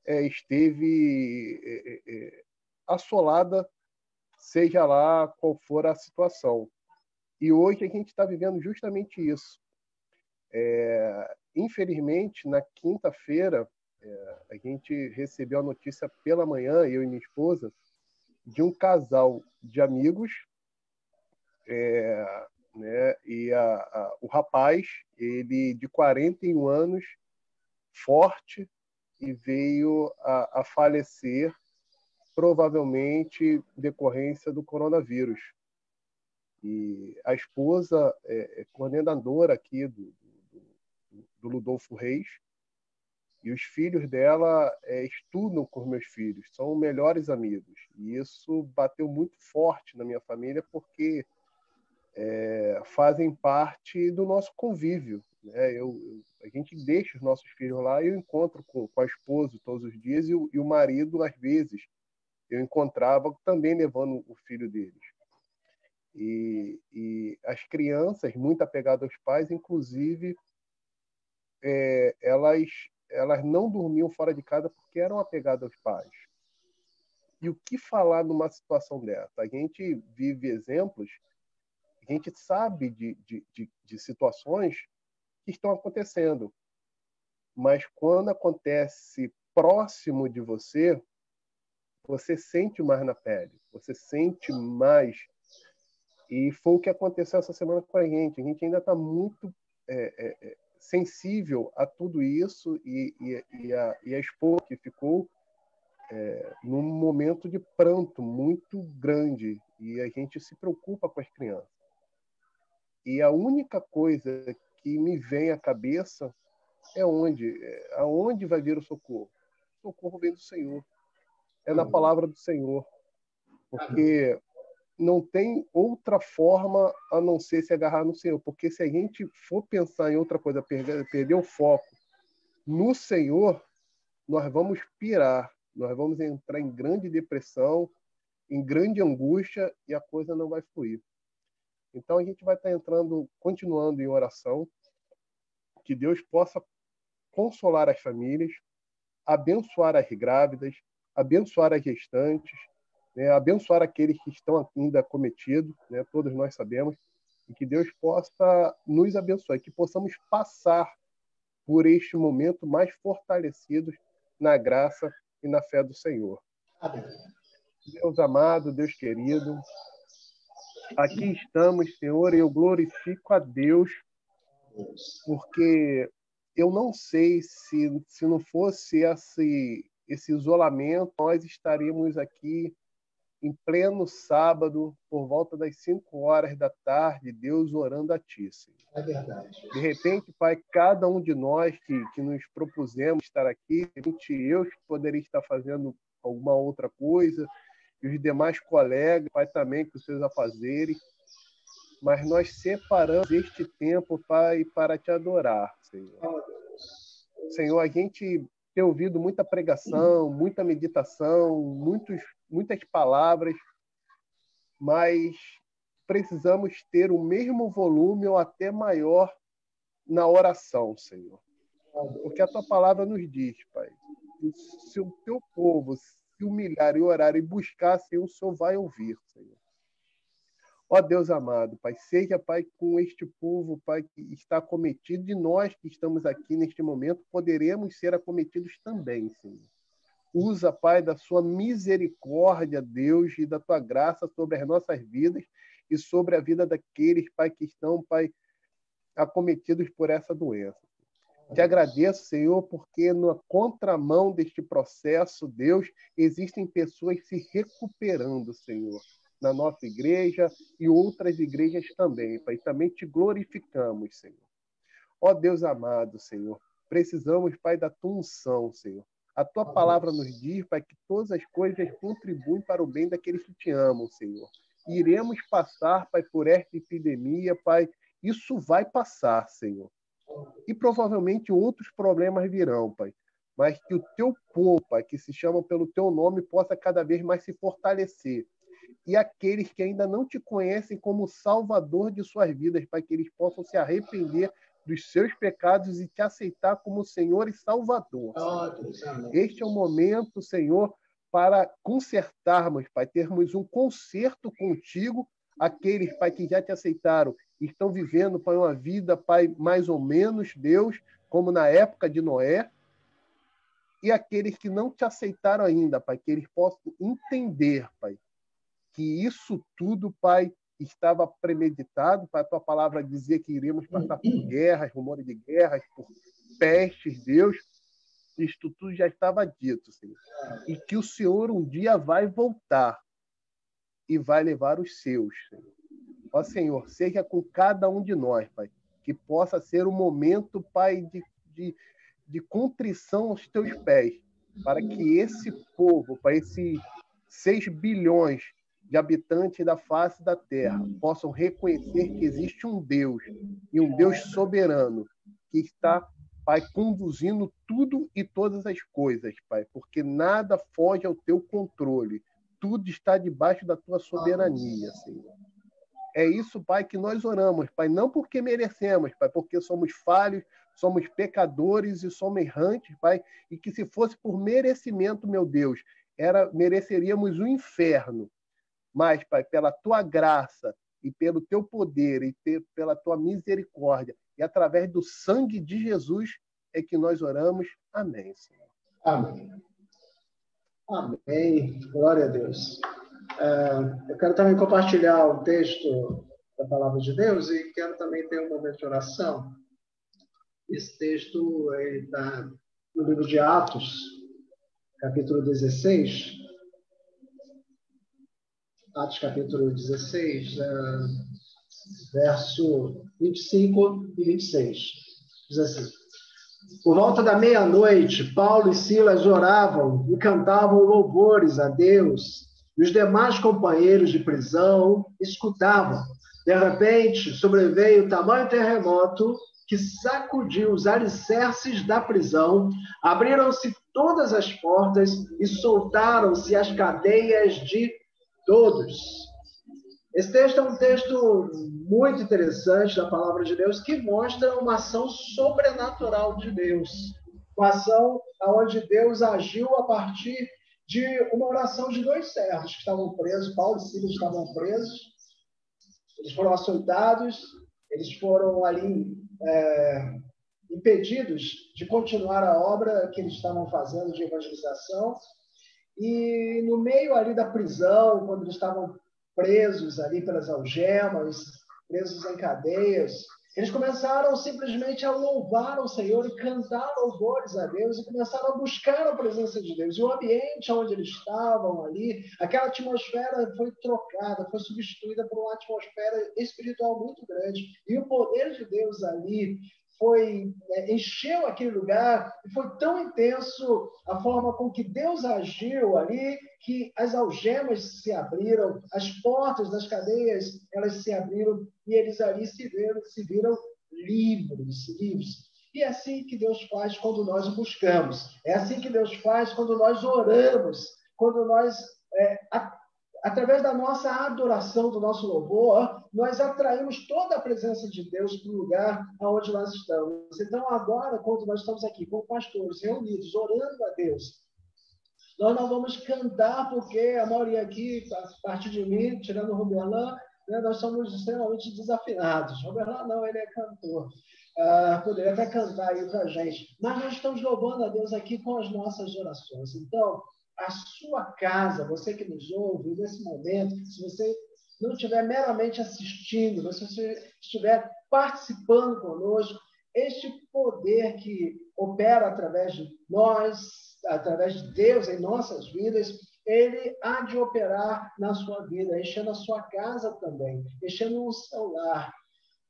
S5: é, esteve é, é, assolada, seja lá qual for a situação. E hoje a gente está vivendo justamente isso. É, infelizmente, na quinta-feira, é, a gente recebeu a notícia pela manhã, eu e minha esposa, de um casal de amigos, é, né, e a, a, o rapaz, ele de 41 anos, forte, e veio a, a falecer, provavelmente decorrência do coronavírus. E a esposa é, é coordenadora aqui do, do, do Ludolfo Reis, e os filhos dela é, estudam com meus filhos, são melhores amigos. E isso bateu muito forte na minha família, porque é, fazem parte do nosso convívio. Né? Eu, eu, a gente deixa os nossos filhos lá e eu encontro com, com a esposa todos os dias e o, e o marido, às vezes, eu encontrava também levando o filho deles. E, e as crianças, muito apegadas aos pais, inclusive, é, elas, elas não dormiam fora de casa porque eram apegadas aos pais. E o que falar numa situação dessa? A gente vive exemplos, a gente sabe de, de, de, de situações que estão acontecendo. Mas quando acontece próximo de você, você sente mais na pele, você sente mais. E foi o que aconteceu essa semana com a gente. A gente ainda está muito é, é, é, sensível a tudo isso e, e, e, a, e a esposa que ficou é, num momento de pranto muito grande e a gente se preocupa com as crianças. E a única coisa que me vem à cabeça é onde, é, aonde vai vir o socorro? O socorro vem do Senhor. É na palavra do Senhor. Porque não tem outra forma a não ser se agarrar no Senhor. Porque se a gente for pensar em outra coisa, perder, perder o foco no Senhor, nós vamos pirar, nós vamos entrar em grande depressão, em grande angústia e a coisa não vai fluir. Então a gente vai estar entrando, continuando em oração, que Deus possa consolar as famílias, abençoar as grávidas, abençoar as gestantes, né, abençoar aqueles que estão ainda cometidos, né, todos nós sabemos, e que Deus possa nos abençoar, que possamos passar por este momento mais fortalecidos na graça e na fé do Senhor. Deus amado, Deus querido, aqui estamos, Senhor, e eu glorifico a Deus, porque eu não sei se, se não fosse esse, esse isolamento, nós estaríamos aqui em pleno sábado, por volta das 5 horas da tarde, Deus orando a Ti, Senhor.
S1: É verdade.
S5: De repente, Pai, cada um de nós que, que nos propusemos estar aqui, eu que poderia estar fazendo alguma outra coisa, e os demais colegas, Pai, também com os seus afazeres, mas nós separamos este tempo, Pai, para Te adorar, Senhor. Senhor, a gente tem ouvido muita pregação, muita meditação, muitos, muitas palavras, mas precisamos ter o mesmo volume ou até maior na oração, Senhor. Porque a tua palavra nos diz, Pai, se o teu povo se humilhar e orar e buscar, Senhor, o Senhor vai ouvir, Senhor. Ó Deus amado, Pai, seja, Pai, com este povo, Pai, que está acometido, e nós que estamos aqui neste momento poderemos ser acometidos também, Senhor. Usa, Pai, da sua misericórdia, Deus, e da tua graça sobre as nossas vidas e sobre a vida daqueles, Pai, que estão, Pai, acometidos por essa doença. Te agradeço, Senhor, porque na contramão deste processo, Deus, existem pessoas se recuperando, Senhor na nossa igreja e outras igrejas também, Pai. Também te glorificamos, Senhor. Ó Deus amado, Senhor, precisamos, Pai, da tua unção, Senhor. A tua palavra nos diz, Pai, que todas as coisas contribuem para o bem daqueles que te amam, Senhor. Iremos passar, Pai, por esta epidemia, Pai. Isso vai passar, Senhor. E provavelmente outros problemas virão, Pai. Mas que o teu povo, Pai, que se chama pelo teu nome, possa cada vez mais se fortalecer e aqueles que ainda não te conhecem como Salvador de suas vidas, para que eles possam se arrepender dos seus pecados e te aceitar como Senhor e Salvador. Este é o momento, Senhor, para consertarmos, Pai, termos um conserto contigo, aqueles, Pai, que já te aceitaram e estão vivendo, Pai, uma vida, Pai, mais ou menos, Deus, como na época de Noé, e aqueles que não te aceitaram ainda, Pai, que eles possam entender, Pai, que isso tudo, Pai, estava premeditado, para a tua palavra dizer que iríamos passar por guerras, rumores de guerras, por pestes, Deus. Isto tudo já estava dito, Senhor. E que o Senhor um dia vai voltar e vai levar os seus, Senhor. Ó Senhor, seja com cada um de nós, Pai, que possa ser um momento, Pai, de, de, de contrição aos teus pés, para que esse povo, para esses 6 bilhões de habitantes da face da terra possam reconhecer que existe um Deus e um Deus soberano que está, Pai, conduzindo tudo e todas as coisas, Pai, porque nada foge ao teu controle. Tudo está debaixo da tua soberania, Senhor. É isso, Pai, que nós oramos, Pai, não porque merecemos, Pai, porque somos falhos, somos pecadores e somos errantes, Pai, e que se fosse por merecimento, meu Deus, era mereceríamos o inferno. Mas, Pai, pela tua graça e pelo teu poder e pela tua misericórdia e através do sangue de Jesus é que nós oramos. Amém, Senhor.
S1: Amém. Amém. Glória a Deus. Uh, eu quero também compartilhar o texto da palavra de Deus e quero também ter um momento de oração. Esse texto está no livro de Atos, capítulo 16. Atos, capítulo 16, uh, é, verso 25 e 26. Diz assim. Por volta da meia-noite, Paulo e Silas oravam e cantavam louvores a Deus e os demais companheiros de prisão escutavam. De repente, sobreveio tamanho terremoto que sacudiu os alicerces da prisão, abriram-se todas as portas e soltaram-se as cadeias de todos. Esse texto é um texto muito interessante da palavra de Deus que mostra uma ação sobrenatural de Deus. Uma ação onde Deus agiu a partir de uma oração de dois servos que estavam presos, Paulo e Silas estavam presos, eles foram açoitados, eles foram ali é, impedidos de continuar a obra que eles estavam fazendo de evangelização, e no meio ali da prisão, quando eles estavam presos ali pelas algemas, presos em cadeias, eles começaram simplesmente a louvar o Senhor e cantar louvores a Deus e começaram a buscar a presença de Deus. E o ambiente onde eles estavam ali, aquela atmosfera foi trocada, foi substituída por uma atmosfera espiritual muito grande. E o poder de Deus ali foi é, encheu aquele lugar e foi tão intenso a forma com que Deus agiu ali que as algemas se abriram, as portas das cadeias elas se abriram e eles ali se viram, se viram livres, livres. E é assim que Deus faz quando nós buscamos. É assim que Deus faz quando nós oramos, quando nós é, através da nossa adoração, do nosso louvor, nós atraímos toda a presença de Deus para o lugar onde nós estamos. Então, agora, quando nós estamos aqui como pastores, reunidos, orando a Deus, nós não vamos cantar, porque a maioria aqui, a partir de mim, tirando o Roberlan, né, nós somos extremamente desafinados. Roberlan não, ele é cantor. Uh, poderia até cantar aí para a gente. Mas nós estamos louvando a Deus aqui com as nossas orações. Então, a sua casa, você que nos ouve nesse momento, se você não estiver meramente assistindo, se você estiver participando conosco, este poder que opera através de nós, através de Deus em nossas vidas, ele há de operar na sua vida, enchendo a sua casa também, enchendo o seu lar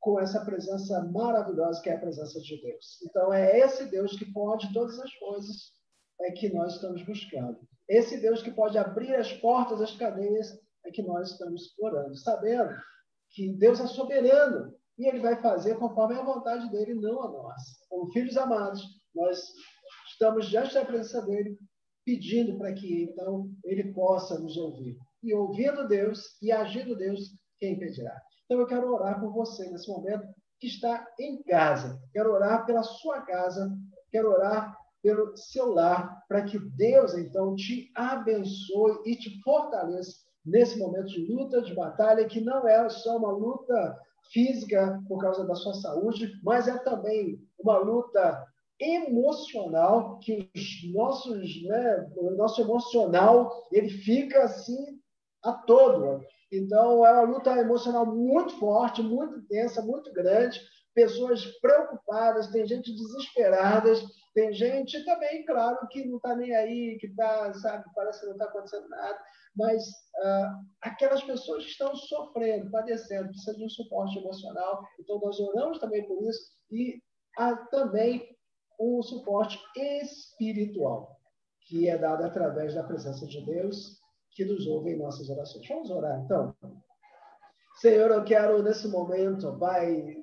S1: com essa presença maravilhosa que é a presença de Deus. Então, é esse Deus que pode todas as coisas é que nós estamos buscando. Esse Deus que pode abrir as portas das cadeias é que nós estamos orando, sabendo que Deus é soberano e ele vai fazer conforme a vontade dele, não a nós. Como filhos amados, nós estamos diante da presença dele, pedindo para que então ele possa nos ouvir. E ouvindo Deus e agindo Deus, quem impedirá? Então eu quero orar por você nesse momento que está em casa. Quero orar pela sua casa, quero orar pelo seu lar, para que Deus, então, te abençoe e te fortaleça nesse momento de luta, de batalha, que não é só uma luta física por causa da sua saúde, mas é também uma luta emocional que os nossos, né, o nosso emocional ele fica assim a todo. Então é uma luta emocional muito forte, muito intensa, muito grande. Pessoas preocupadas, tem gente desesperada, tem gente também, claro, que não está nem aí, que está, sabe, parece que não está acontecendo nada, mas ah, aquelas pessoas que estão sofrendo, padecendo, precisam de um suporte emocional, então nós oramos também por isso, e há também um suporte espiritual, que é dado através da presença de Deus, que nos ouve em nossas orações. Vamos orar, então. Senhor, eu quero nesse momento, Pai,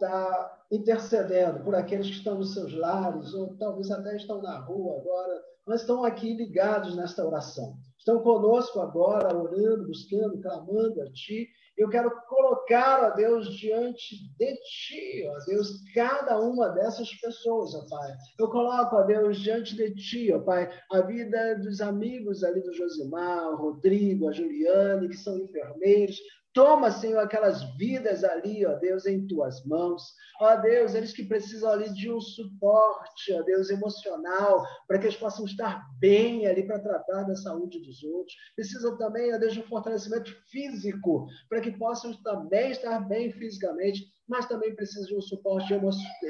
S1: estar intercedendo por aqueles que estão nos seus lares, ou talvez até estão na rua agora, mas estão aqui ligados nesta oração. Estão conosco agora, orando, buscando, clamando a Ti. Eu quero colocar, ó Deus, diante de Ti, ó Deus, cada uma dessas pessoas, ó Pai. Eu coloco, ó Deus, diante de Ti, ó Pai, a vida dos amigos ali do Josimar, o Rodrigo, a Juliane, que são enfermeiros, Toma, Senhor, aquelas vidas ali, ó Deus, em tuas mãos. Ó Deus, eles que precisam ali de um suporte, ó Deus, emocional, para que eles possam estar bem ali para tratar da saúde dos outros. Precisam também, ó Deus, de um fortalecimento físico, para que possam também estar bem fisicamente mas também precisam de um suporte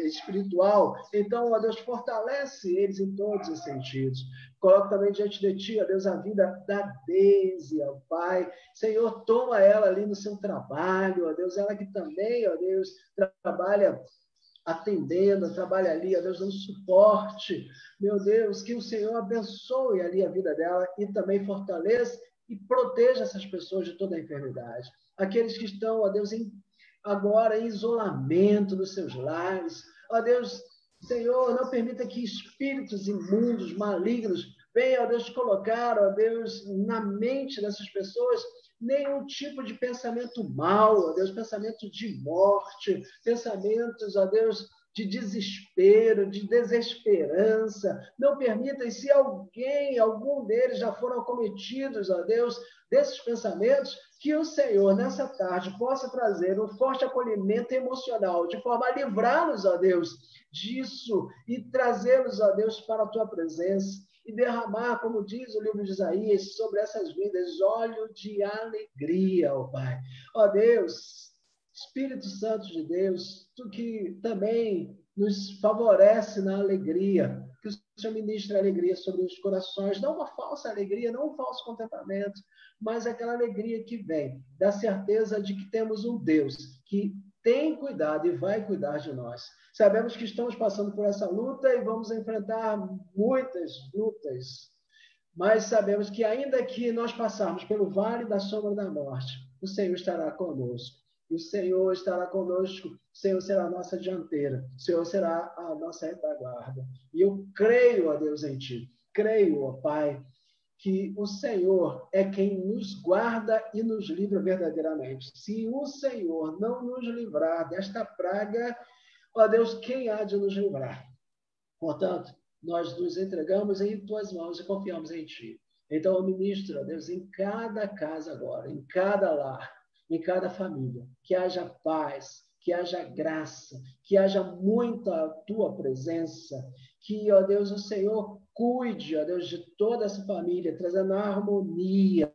S1: espiritual. Então, ó Deus, fortalece eles em todos os sentidos. Coloco também diante de ti, ó Deus, a vida da Deise, ó Pai. Senhor, toma ela ali no seu trabalho, ó Deus, ela que também, ó Deus, trabalha atendendo, trabalha ali, ó Deus, dando suporte. Meu Deus, que o Senhor abençoe ali a vida dela e também fortaleça e proteja essas pessoas de toda a enfermidade. Aqueles que estão, ó Deus, em, agora em isolamento nos seus lares. Ó Deus, Senhor, não permita que espíritos imundos, malignos, venham, ó Deus, colocar, ó Deus, na mente dessas pessoas nenhum tipo de pensamento mal, ó Deus, pensamento de morte, pensamentos, ó Deus, de desespero, de desesperança. Não permita, e se alguém, algum deles já foram acometidos, ó Deus, desses pensamentos, que o Senhor, nessa tarde, possa trazer um forte acolhimento emocional, de forma a livrá-los, ó Deus, disso e trazê-los, ó Deus, para a tua presença e derramar, como diz o livro de Isaías, sobre essas vidas, óleo de alegria, ó Pai. Ó Deus, Espírito Santo de Deus, tu que também nos favorece na alegria, que o Senhor ministre alegria sobre os corações, não uma falsa alegria, não um falso contentamento, mas aquela alegria que vem da certeza de que temos um Deus que tem cuidado e vai cuidar de nós. Sabemos que estamos passando por essa luta e vamos enfrentar muitas lutas, mas sabemos que ainda que nós passarmos pelo vale da sombra da morte, o Senhor estará conosco. O Senhor estará conosco, o Senhor será a nossa dianteira, o Senhor será a nossa retaguarda. E eu creio, ó Deus, em Ti. Creio, ó Pai, que o Senhor é quem nos guarda e nos livra verdadeiramente. Se o Senhor não nos livrar desta praga, ó Deus, quem há de nos livrar? Portanto, nós nos entregamos em tuas mãos e confiamos em ti. Então, ó Deus, em cada casa agora, em cada lar, em cada família. Que haja paz, que haja graça, que haja muita tua presença, que, ó Deus, o Senhor cuide, ó Deus, de toda essa família, trazendo harmonia,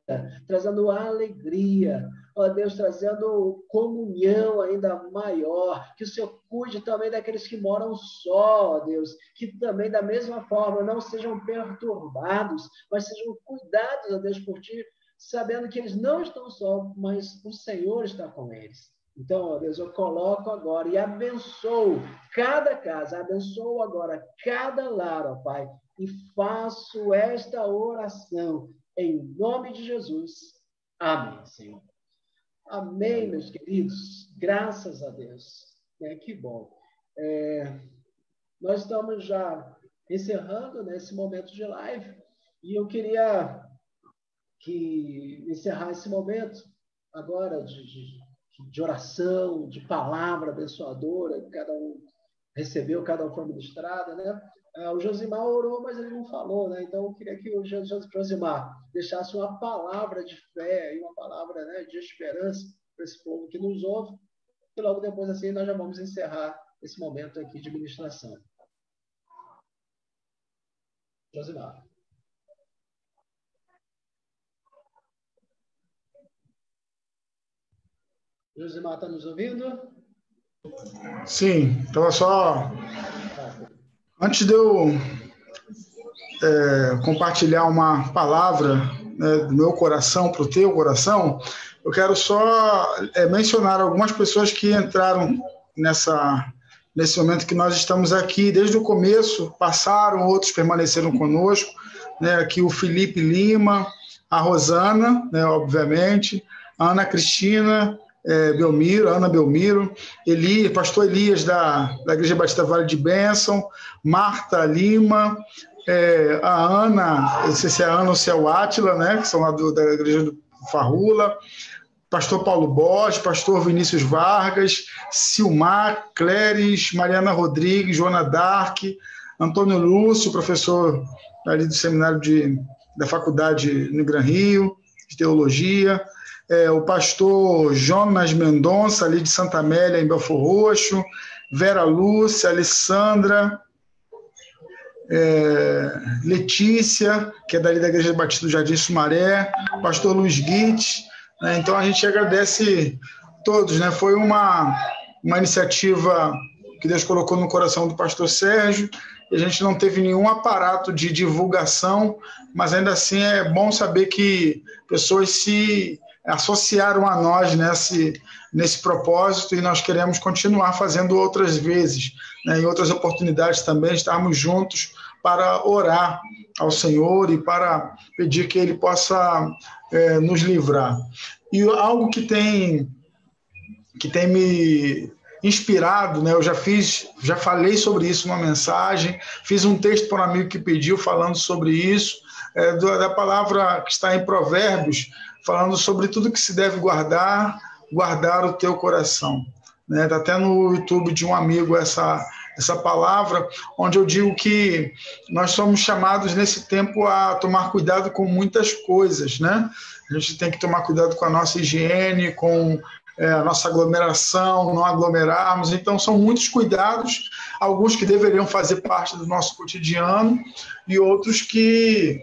S1: trazendo alegria, ó Deus, trazendo comunhão ainda maior, que o Senhor cuide também daqueles que moram só, ó Deus, que também da mesma forma não sejam perturbados, mas sejam cuidados, ó Deus, por Ti, sabendo que eles não estão só, mas o Senhor está com eles. Então, ó Deus, eu coloco agora e abençoo cada casa, abençoo agora cada lar, ó Pai, e faço esta oração em nome de Jesus. Amém, Senhor. Amém, meus queridos. Graças a Deus. É, que bom. É, nós estamos já encerrando nesse né, momento de live e eu queria que encerrar esse momento agora de, de, de oração, de palavra abençoadora, que cada um recebeu, cada um foi ministrada, né? Ah, o Josimar orou, mas ele não falou, né? Então eu queria que o Josimar deixasse uma palavra de fé e uma palavra né, de esperança para esse povo que nos ouve. E logo depois, assim, nós já vamos encerrar esse momento aqui de ministração. Josimar. Josimar está nos ouvindo?
S3: Sim, estava só. Antes de eu é, compartilhar uma palavra né, do meu coração para o teu coração, eu quero só é, mencionar algumas pessoas que entraram nessa, nesse momento que nós estamos aqui desde o começo, passaram, outros permaneceram conosco. Né, aqui o Felipe Lima, a Rosana, né, obviamente, a Ana Cristina, é, Belmiro, Ana Belmiro, Eli, pastor Elias da, da Igreja Batista Vale de Bênção, Marta Lima, é, a Ana, não sei se é a Ana ou se é o Átila, né, que são lá do, da Igreja do Farrula, pastor Paulo Borges, pastor Vinícius Vargas, Silmar, Cléris, Mariana Rodrigues, Joana Dark, Antônio Lúcio, professor ali do seminário de, da faculdade no Gran Rio, de teologia, é, o pastor Jonas Mendonça, ali de Santa Amélia, em Belfor Roxo, Vera Lúcia, Alessandra, é, Letícia, que é dali da Igreja Batista do Jardim Sumaré, pastor Luiz Guites. Né? Então a gente agradece todos. Né? Foi uma, uma iniciativa que Deus colocou no coração do pastor Sérgio. A gente não teve nenhum aparato de divulgação, mas ainda assim é bom saber que pessoas se associaram a nós nesse, nesse propósito e nós queremos continuar fazendo outras vezes, né, em outras oportunidades também, estarmos juntos para orar ao Senhor e para pedir que Ele possa é, nos livrar. E algo que tem que tem me inspirado, né? Eu já fiz, já falei sobre isso numa mensagem, fiz um texto para um amigo que pediu falando sobre isso, é, da palavra que está em Provérbios, falando sobre tudo que se deve guardar, guardar o teu coração. Né? Tá até no YouTube de um amigo essa essa palavra, onde eu digo que nós somos chamados nesse tempo a tomar cuidado com muitas coisas, né? A gente tem que tomar cuidado com a nossa higiene, com é, a nossa aglomeração, não aglomerarmos. Então, são muitos cuidados, alguns que deveriam fazer parte do nosso cotidiano e outros que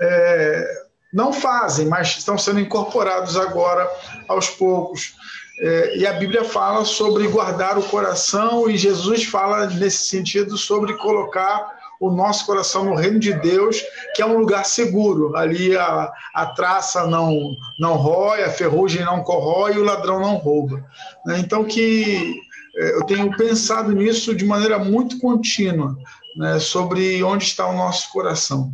S3: é, não fazem, mas estão sendo incorporados agora aos poucos. É, e a Bíblia fala sobre guardar o coração, e Jesus fala nesse sentido sobre colocar o nosso coração no reino de Deus, que é um lugar seguro. Ali a, a traça não, não rói, a ferrugem não corrói e o ladrão não rouba. Né? Então, que é, eu tenho pensado nisso de maneira muito contínua, né, sobre onde está o nosso coração.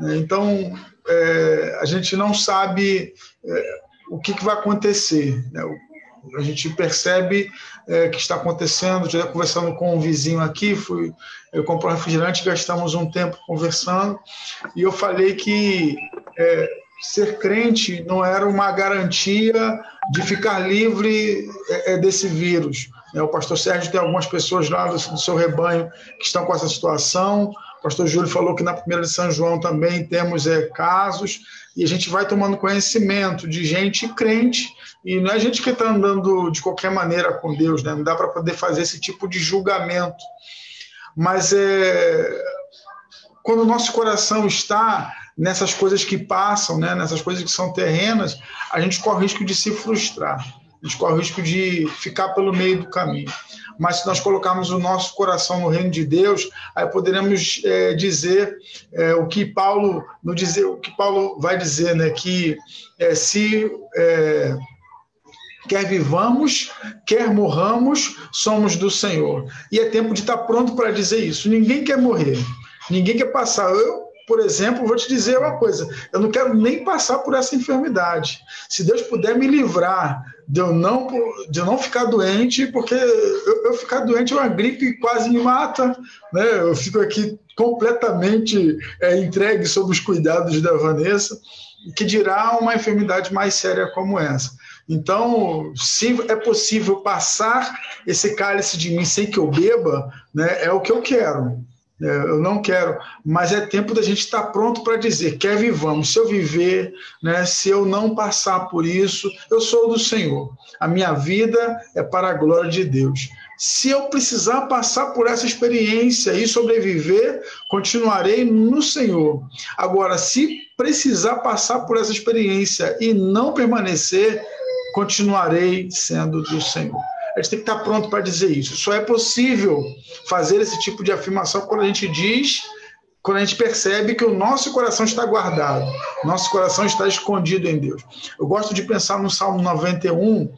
S3: Né? Então, é, a gente não sabe é, o que, que, vai acontecer. Né? A gente percebe é, que está acontecendo. Já conversando com um vizinho aqui, fui, eu comprei um refrigerante, gastamos um tempo conversando, e eu falei que é, ser crente não era uma garantia de ficar livre é, é desse vírus. Né? O pastor Sérgio tem algumas pessoas lá do, do seu rebanho que estão com essa situação. O pastor Júlio falou que na primeira de São João também temos é, casos, e a gente vai tomando conhecimento de gente crente, e não é gente que está andando de qualquer maneira com Deus, né? não dá para poder fazer esse tipo de julgamento. Mas é, quando o nosso coração está nessas coisas que passam, né? nessas coisas que são terrenas, a gente corre o risco de se frustrar, a gente corre o risco de ficar pelo meio do caminho mas se nós colocarmos o nosso coração no reino de Deus, aí poderemos é, dizer é, o que Paulo no dizer, o que Paulo vai dizer, né, que é, se é, quer vivamos, quer morramos, somos do Senhor. E é tempo de estar pronto para dizer isso. Ninguém quer morrer, ninguém quer passar. Eu por exemplo, vou te dizer uma coisa: eu não quero nem passar por essa enfermidade. Se Deus puder me livrar de eu não, de eu não ficar doente, porque eu, eu ficar doente é uma gripe que quase me mata, né? Eu fico aqui completamente é, entregue sob os cuidados da Vanessa, que dirá uma enfermidade mais séria como essa. Então, se é possível passar esse cálice de mim sem que eu beba, né, é o que eu quero. É, eu não quero, mas é tempo da gente estar pronto para dizer: quer vivamos. Se eu viver, né, se eu não passar por isso, eu sou do Senhor. A minha vida é para a glória de Deus. Se eu precisar passar por essa experiência e sobreviver, continuarei no Senhor. Agora, se precisar passar por essa experiência e não permanecer, continuarei sendo do Senhor a gente tem que estar pronto para dizer isso. Só é possível fazer esse tipo de afirmação quando a gente diz quando a gente percebe que o nosso coração está guardado, nosso coração está escondido em Deus. Eu gosto de pensar no Salmo 91,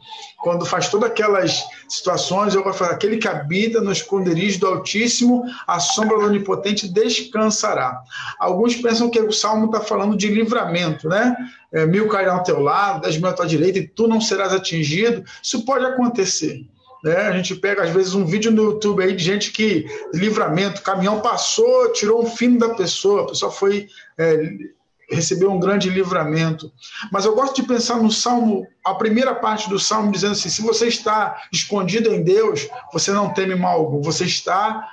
S3: quando faz todas aquelas situações, eu gosto de falar, aquele que habita no esconderijo do Altíssimo, a sombra do Onipotente descansará. Alguns pensam que o Salmo está falando de livramento, né? É, mil cairão ao teu lado, dez mil à tua direita, e tu não serás atingido. Isso pode acontecer. Né? A gente pega, às vezes, um vídeo no YouTube aí de gente que, livramento, caminhão passou, tirou um fino da pessoa, a pessoa foi, é, recebeu um grande livramento. Mas eu gosto de pensar no Salmo, a primeira parte do Salmo, dizendo assim: se você está escondido em Deus, você não teme mal algum, você está,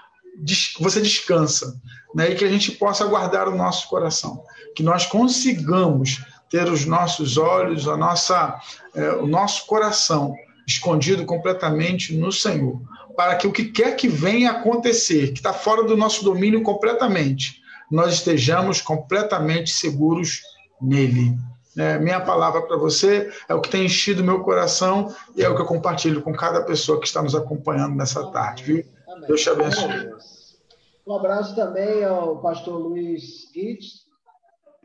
S3: você descansa. Né? E que a gente possa guardar o nosso coração, que nós consigamos ter os nossos olhos, a nossa, é, o nosso coração escondido completamente no Senhor, para que o que quer que venha acontecer, que está fora do nosso domínio completamente, nós estejamos completamente seguros nele. É, minha palavra para você é o que tem enchido meu coração e é o que eu compartilho com cada pessoa que está nos acompanhando nessa tarde, viu? Amém. Deus te abençoe.
S1: Um abraço também ao pastor Luiz Guides,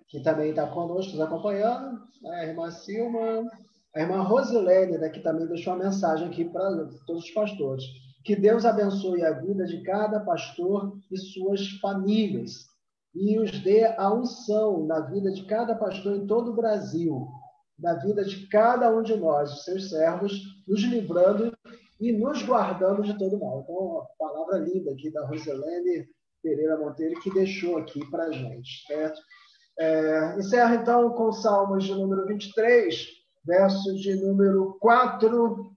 S1: que também está conosco, nos acompanhando, né? a irmã Silma, a irmã Rosilene daqui também deixou uma mensagem aqui para todos os pastores. Que Deus abençoe a vida de cada pastor e suas famílias e os dê a unção na vida de cada pastor em todo o Brasil, na vida de cada um de nós, seus servos, nos livrando e nos guardando de todo mal. Então, uma palavra linda aqui da Rosilene Pereira Monteiro que deixou aqui para a gente, certo? É, encerra então com Salmos de número 23, verso de número 4,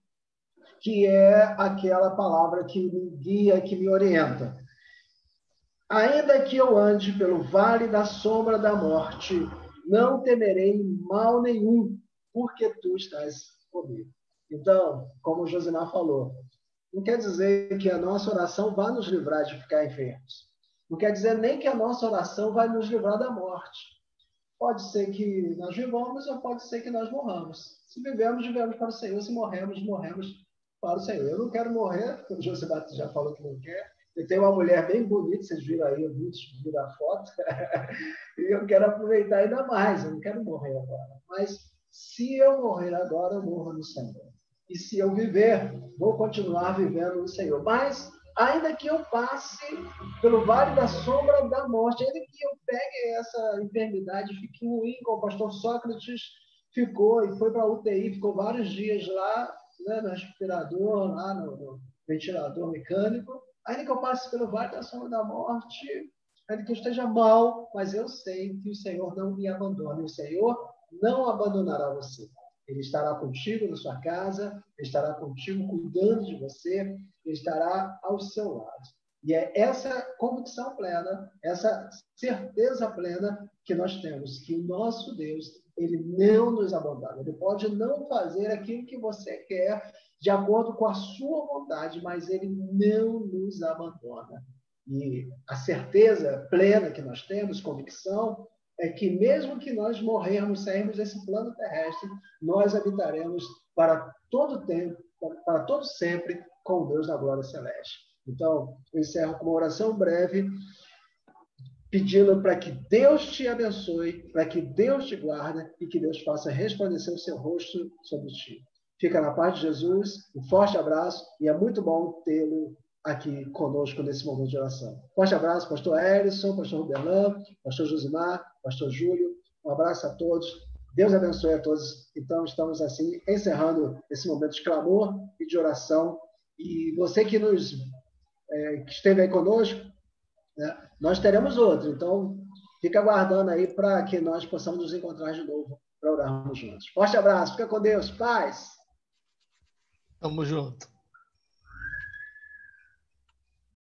S1: que é aquela palavra que me guia, que me orienta. Ainda que eu ande pelo vale da sombra da morte, não temerei mal nenhum, porque tu estás comigo. Então, como Josimar falou, não quer dizer que a nossa oração vai nos livrar de ficar enfermos. Não quer dizer nem que a nossa oração vai nos livrar da morte. Pode ser que nós vivamos ou pode ser que nós morramos. Se vivemos, vivemos para o Senhor. Se morremos, morremos para o Senhor. Eu não quero morrer, o José Batista já falou que não quer. Eu tenho uma mulher bem bonita, vocês viram aí, muitos viram a foto. [laughs] e eu quero aproveitar ainda mais. Eu não quero morrer agora. Mas se eu morrer agora, eu morro no Senhor. E se eu viver, vou continuar vivendo no Senhor. Mas ainda que eu passe pelo vale da sombra da morte, ainda que eu pegue essa enfermidade, fique ruim, como o pastor Sócrates ficou e foi para a UTI, ficou vários dias lá, né, no respirador, lá no, no, ventilador mecânico, ainda que eu passe pelo vale da sombra da morte, ainda que eu esteja mal, mas eu sei que o Senhor não me abandona, o Senhor não abandonará você. Ele estará contigo na sua casa, ele estará contigo cuidando de você, ele estará ao seu lado. E é essa convicção plena, essa certeza plena que nós temos, que o nosso Deus, ele não nos abandona. Ele pode não fazer aquilo que você quer de acordo com a sua vontade, mas ele não nos abandona. E a certeza plena que nós temos, convicção, é que mesmo que nós morrermos, sairmos desse plano terrestre, nós habitaremos para todo tempo, para todo sempre, com Deus na glória celeste. Então, eu encerro com uma oração breve, pedindo para que Deus te abençoe, para que Deus te guarde e que Deus faça resplandecer o seu rosto sobre ti. Fica na paz de Jesus, um forte abraço e é muito bom tê-lo aqui conosco nesse momento de oração. Forte abraço, pastor Erison, pastor Rubelan, pastor Josimar, pastor Júlio. Um abraço a todos. Deus abençoe a todos. Então, estamos assim encerrando esse momento de clamor e de oração. E você que nos é, que esteve aí conosco, né, nós teremos outro. Então, fica aguardando aí para que nós possamos nos encontrar de novo para orarmos juntos. Forte abraço. Fica com Deus. Paz.
S4: Tamo junto.